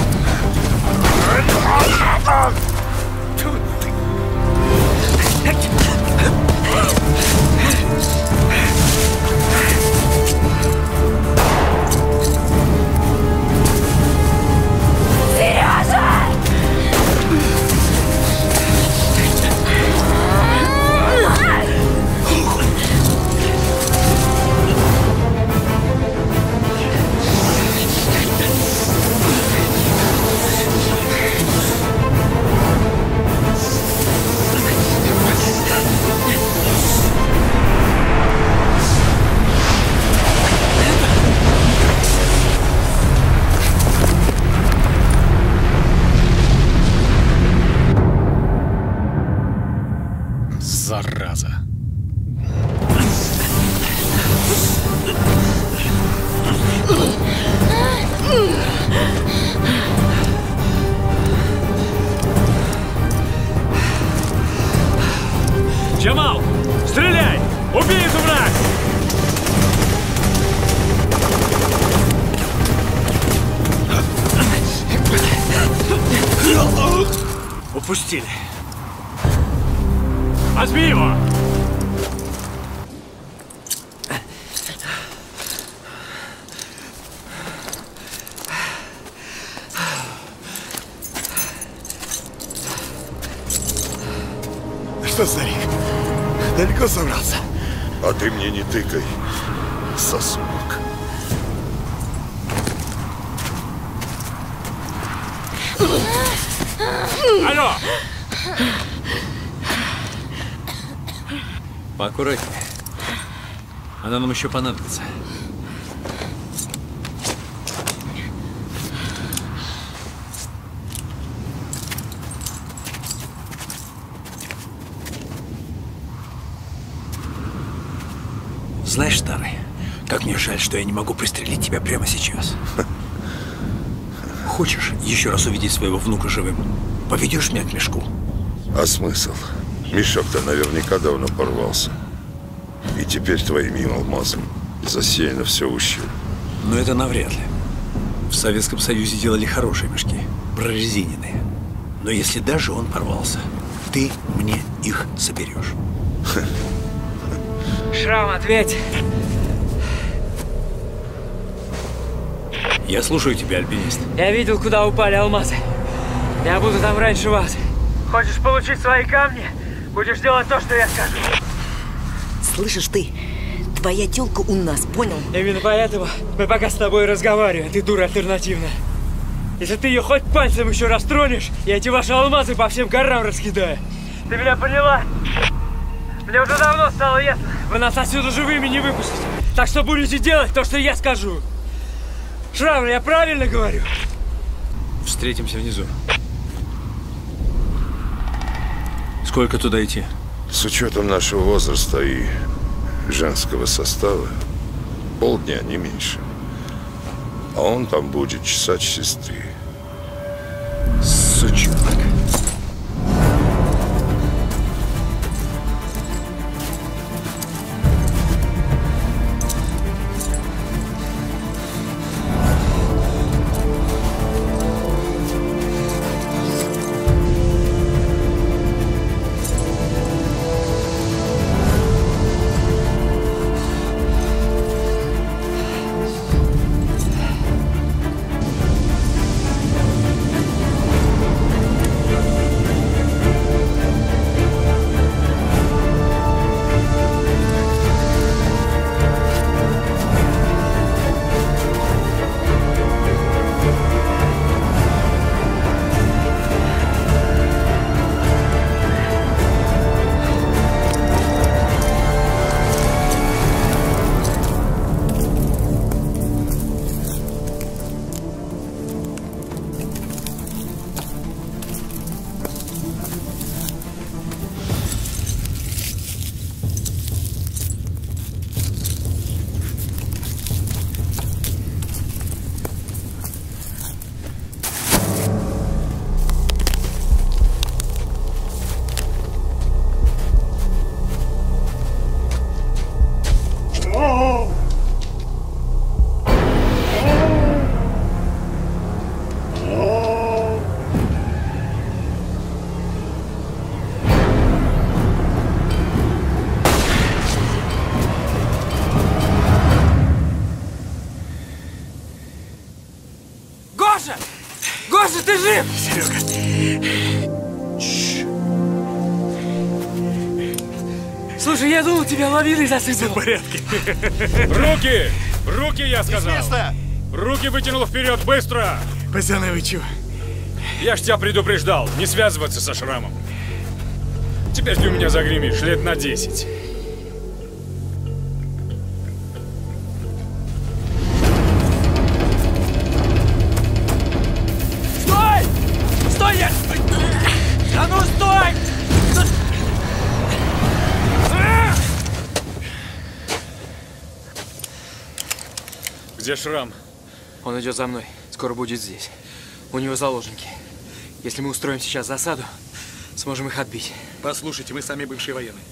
Еще понадобится. Знаешь, старый, как мне жаль, что я не могу пристрелить тебя прямо сейчас. Хочешь еще раз увидеть своего внука живым? Поведешь меня к мешку? А смысл? Мешок-то наверняка давно порвался. Теперь твоим алмазом засеяно все ущелье. Но это навряд ли. В Советском Союзе делали хорошие мешки, прорезиненные. Но если даже он порвался, ты мне их соберешь. Шрам, ответь. Я слушаю тебя, альпинист. Я видел, куда упали алмазы. Я буду там раньше вас. Хочешь получить свои камни? Будешь делать то, что я скажу. Слышишь ты? Твоя тёлка у нас, понял? Именно поэтому мы пока с тобой разговариваем, ты дура альтернативная. Если ты ее хоть пальцем еще раз тронешь, я эти ваши алмазы по всем горам раскидаю. Ты меня поняла? Мне уже давно стало ясно, вы нас отсюда живыми не выпустите. Так что будете делать то, что я скажу. Шрам, я правильно говорю? Встретимся внизу. Сколько туда идти? С учетом нашего возраста и женского состава, полдня, не меньше. А он там будет часа через три. Сучонок. Тебя лавиной засыпал. в порядке. Руки! Руки, я сказал! места! Руки вытянул вперед, быстро! Пацаны, вы чего? Я ж тебя предупреждал, не связываться со шрамом. Теперь ты у меня загремишь лет на 10. Где шрам? Он идет за мной. Скоро будет здесь. У него заложники. Если мы устроим сейчас засаду, сможем их отбить. Послушайте, мы сами бывшие военные.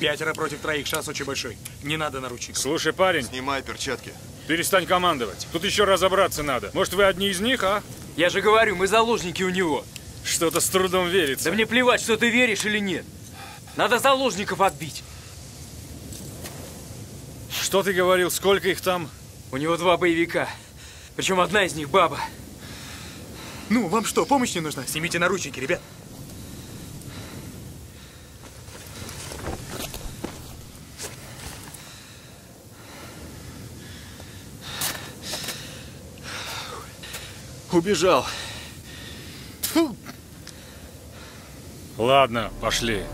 Пятеро против троих, шанс очень большой. Не надо наручников. Слушай, парень. Снимай перчатки. Перестань командовать. Тут еще разобраться надо. Может, вы одни из них, а? Я же говорю, мы заложники у него. Что-то с трудом верится. Да мне плевать, что ты веришь или нет. Надо заложников отбить. Что ты говорил, сколько их там? У него два боевика. Причем одна из них баба. Ну, вам что, помощь не нужна? Снимите наручники, ребят. Убежал. Ладно, пошли.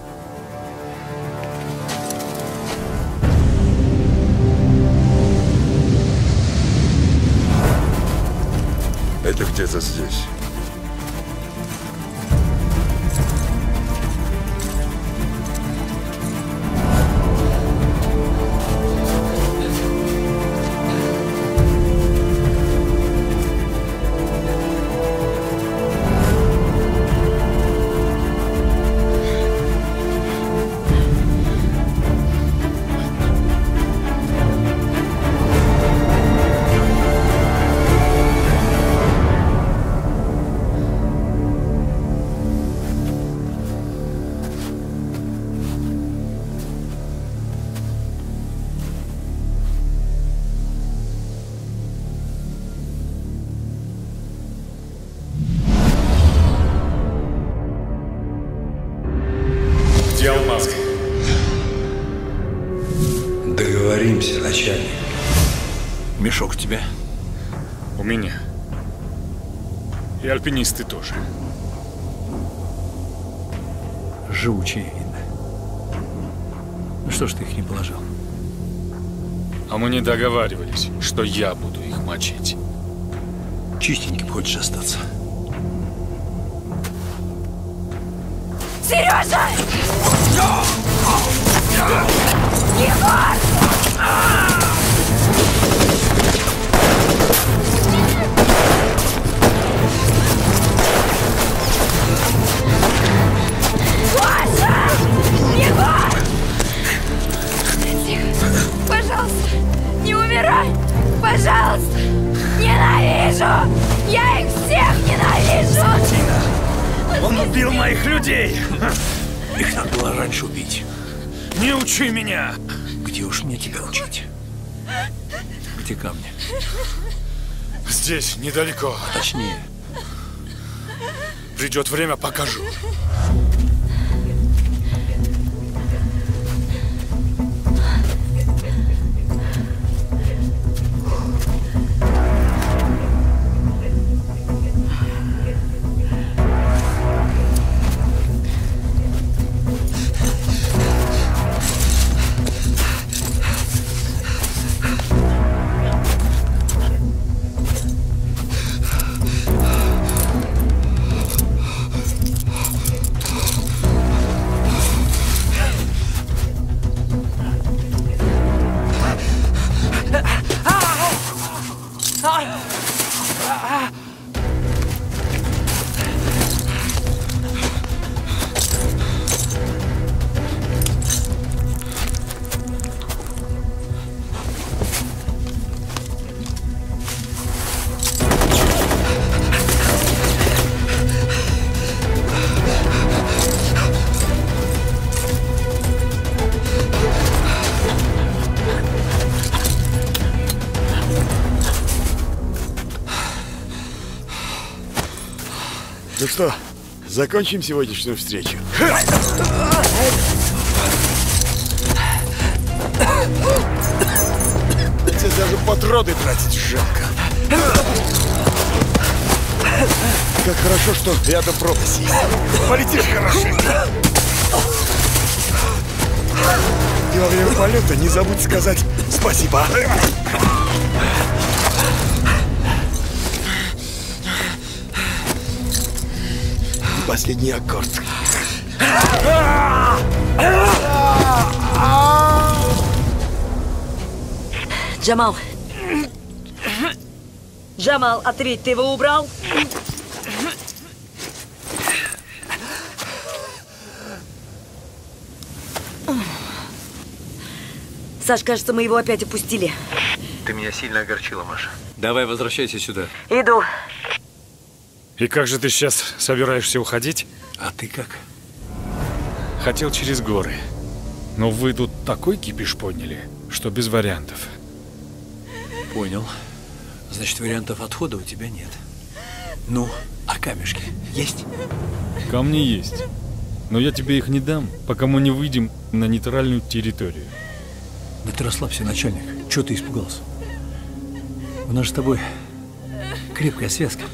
Это где-то здесь. Альпинисты тоже. Живучие, видно. Ну что ж ты их не положил? А мы не договаривались, что я буду их мочить. Чистеньким хочешь остаться? Сережа! Егор! Умирай! Пожалуйста! Ненавижу! Я их всех ненавижу! Он убил моих людей! Их надо было раньше убить. Не учи меня! Где уж мне тебя учить? Где камни? Здесь, недалеко. Точнее. Придет время, покажу. Закончим сегодняшнюю встречу? Тебе даже патроны тратить жалко. Как хорошо, что рядом пропасть есть. Полетишь хорошенько. И во время полета не забудь сказать спасибо. Последний аккорд. Джамал. Джамал, ответь, ты его убрал? Саш, кажется, мы его опять опустили. Ты меня сильно огорчила, Маша. Давай, возвращайся сюда. Иду. И как же ты сейчас собираешься уходить? А ты как? Хотел через горы. Но вы тут такой кипиш подняли, что без вариантов. Понял. Значит, вариантов отхода у тебя нет. Ну, а камешки есть? Камни есть. Но я тебе их не дам, пока мы не выйдем на нейтральную территорию. Да ты расслабься, начальник. Чего ты испугался? У нас с тобой крепкая связка.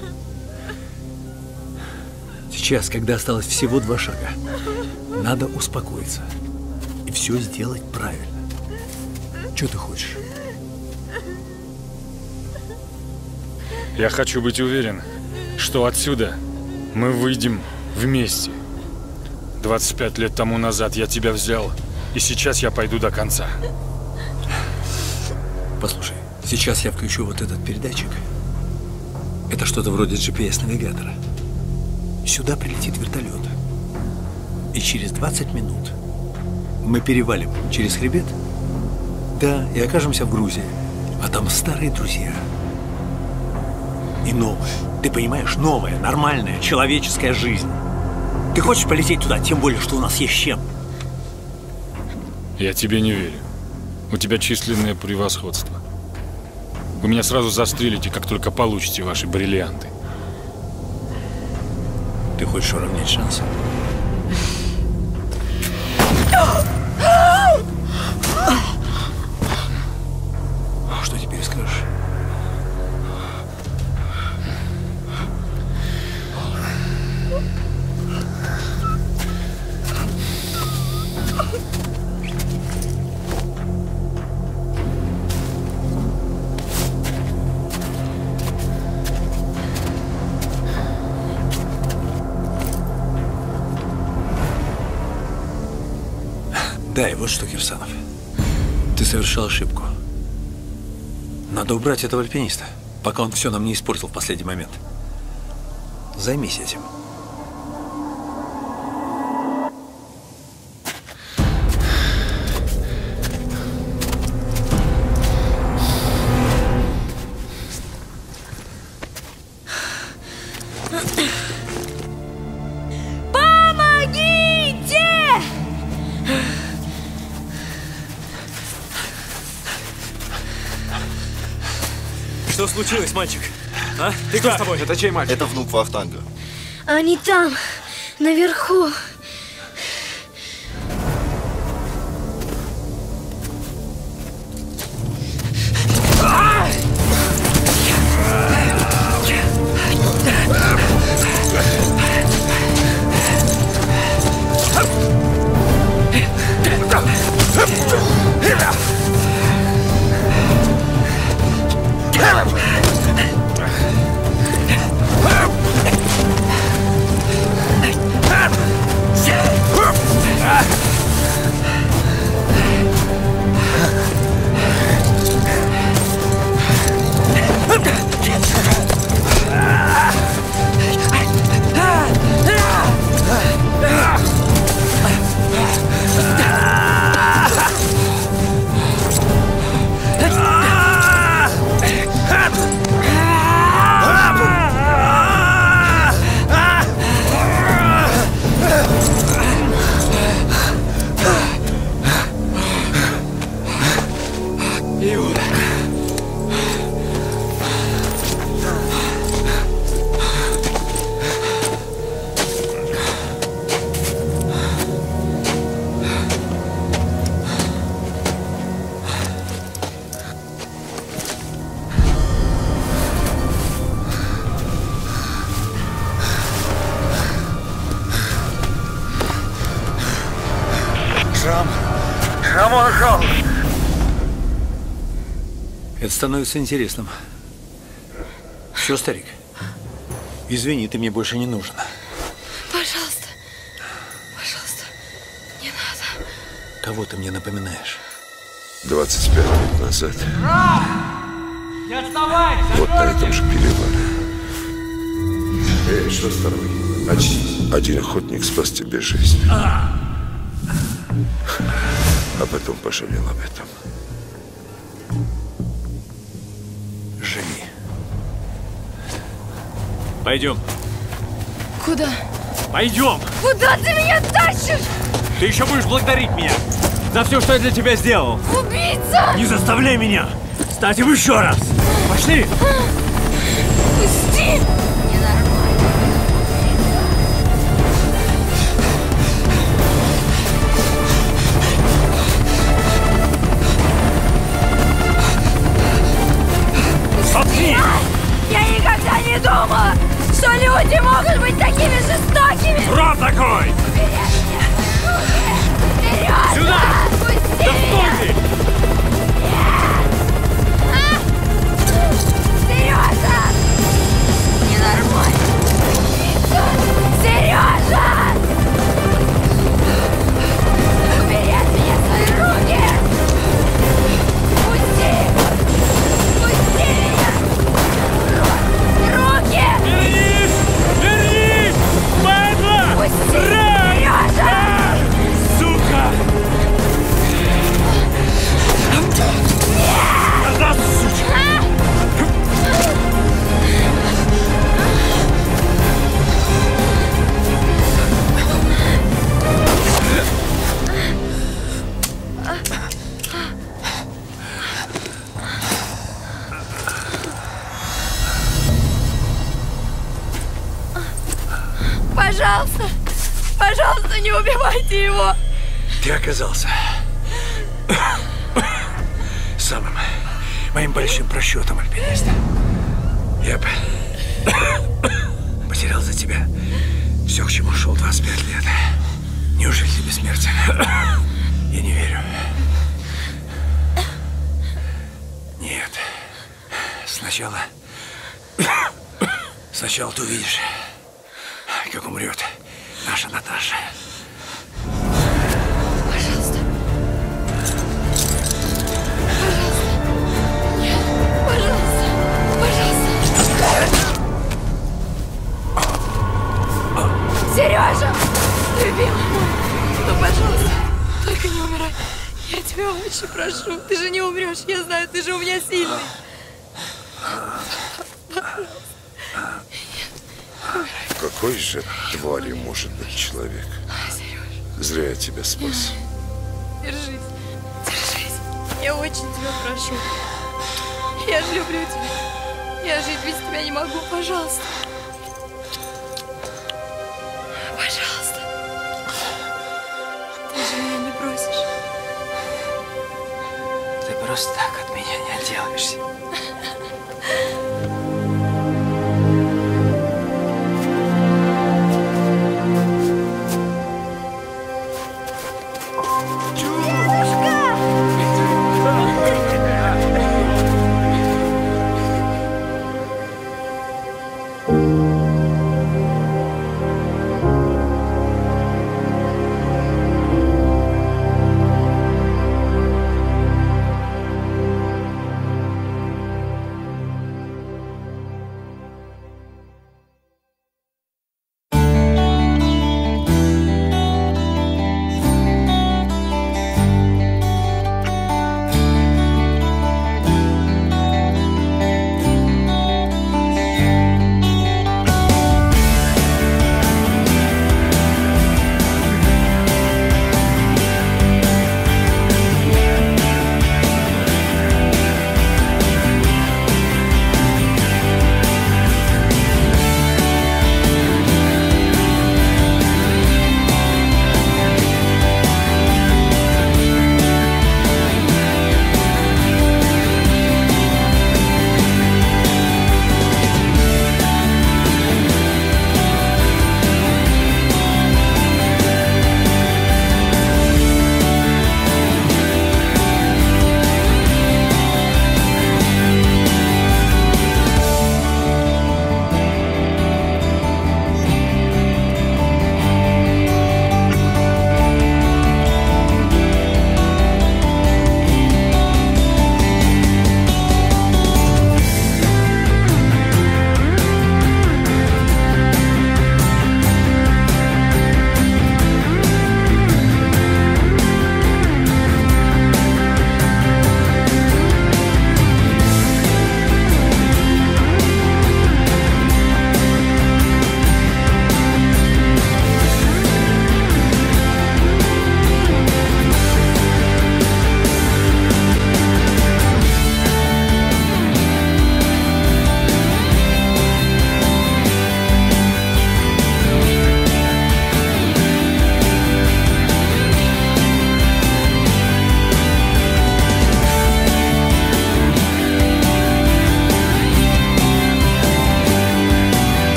Сейчас, когда осталось всего два шага, надо успокоиться и все сделать правильно. Что ты хочешь? Я хочу быть уверен, что отсюда мы выйдем вместе. 25 лет тому назад я тебя взял, и сейчас я пойду до конца. Послушай, сейчас я включу вот этот передатчик. Это что-то вроде GPS-навигатора. Сюда прилетит вертолет. И через 20 минут мы перевалим через хребет, да, и окажемся в Грузии. А там старые друзья. И новая. Ты понимаешь, новая, нормальная, человеческая жизнь. Ты хочешь полететь туда, тем более, что у нас есть чем. Я тебе не верю. У тебя численное превосходство. Вы меня сразу застрелите, как только получите ваши бриллианты. Ты хочешь уравнять шансы? вот что, Кирсанов. Ты совершил ошибку. Надо убрать этого альпиниста, пока он все нам не испортил в последний момент. Займись этим. Ты кто с тобой? Это чей мальчик? Это внук Вахтанга. Они там, наверху. Становится интересным. Все, старик. Извини, ты мне больше не нужен. Пожалуйста. Пожалуйста. Не надо. Кого ты мне напоминаешь? 25 лет назад, Не отставай! вот на этом же перевале. Эй, что с тобой? Очнись. Один охотник спас тебе жизнь. А потом пожалел об этом. Пойдем. Куда? Пойдем! Куда ты меня тащишь? Ты еще будешь благодарить меня за все, что я для тебя сделал. Убийца! Не заставляй меня! Кстати, еще раз! Пошли! Оказался самым моим большим просчетом, альпинист. Я Же тварью может быть человек? Зря я тебя спас. Держись. Держись. Я очень тебя прошу. Я же люблю тебя. Я жить без тебя не могу. Пожалуйста.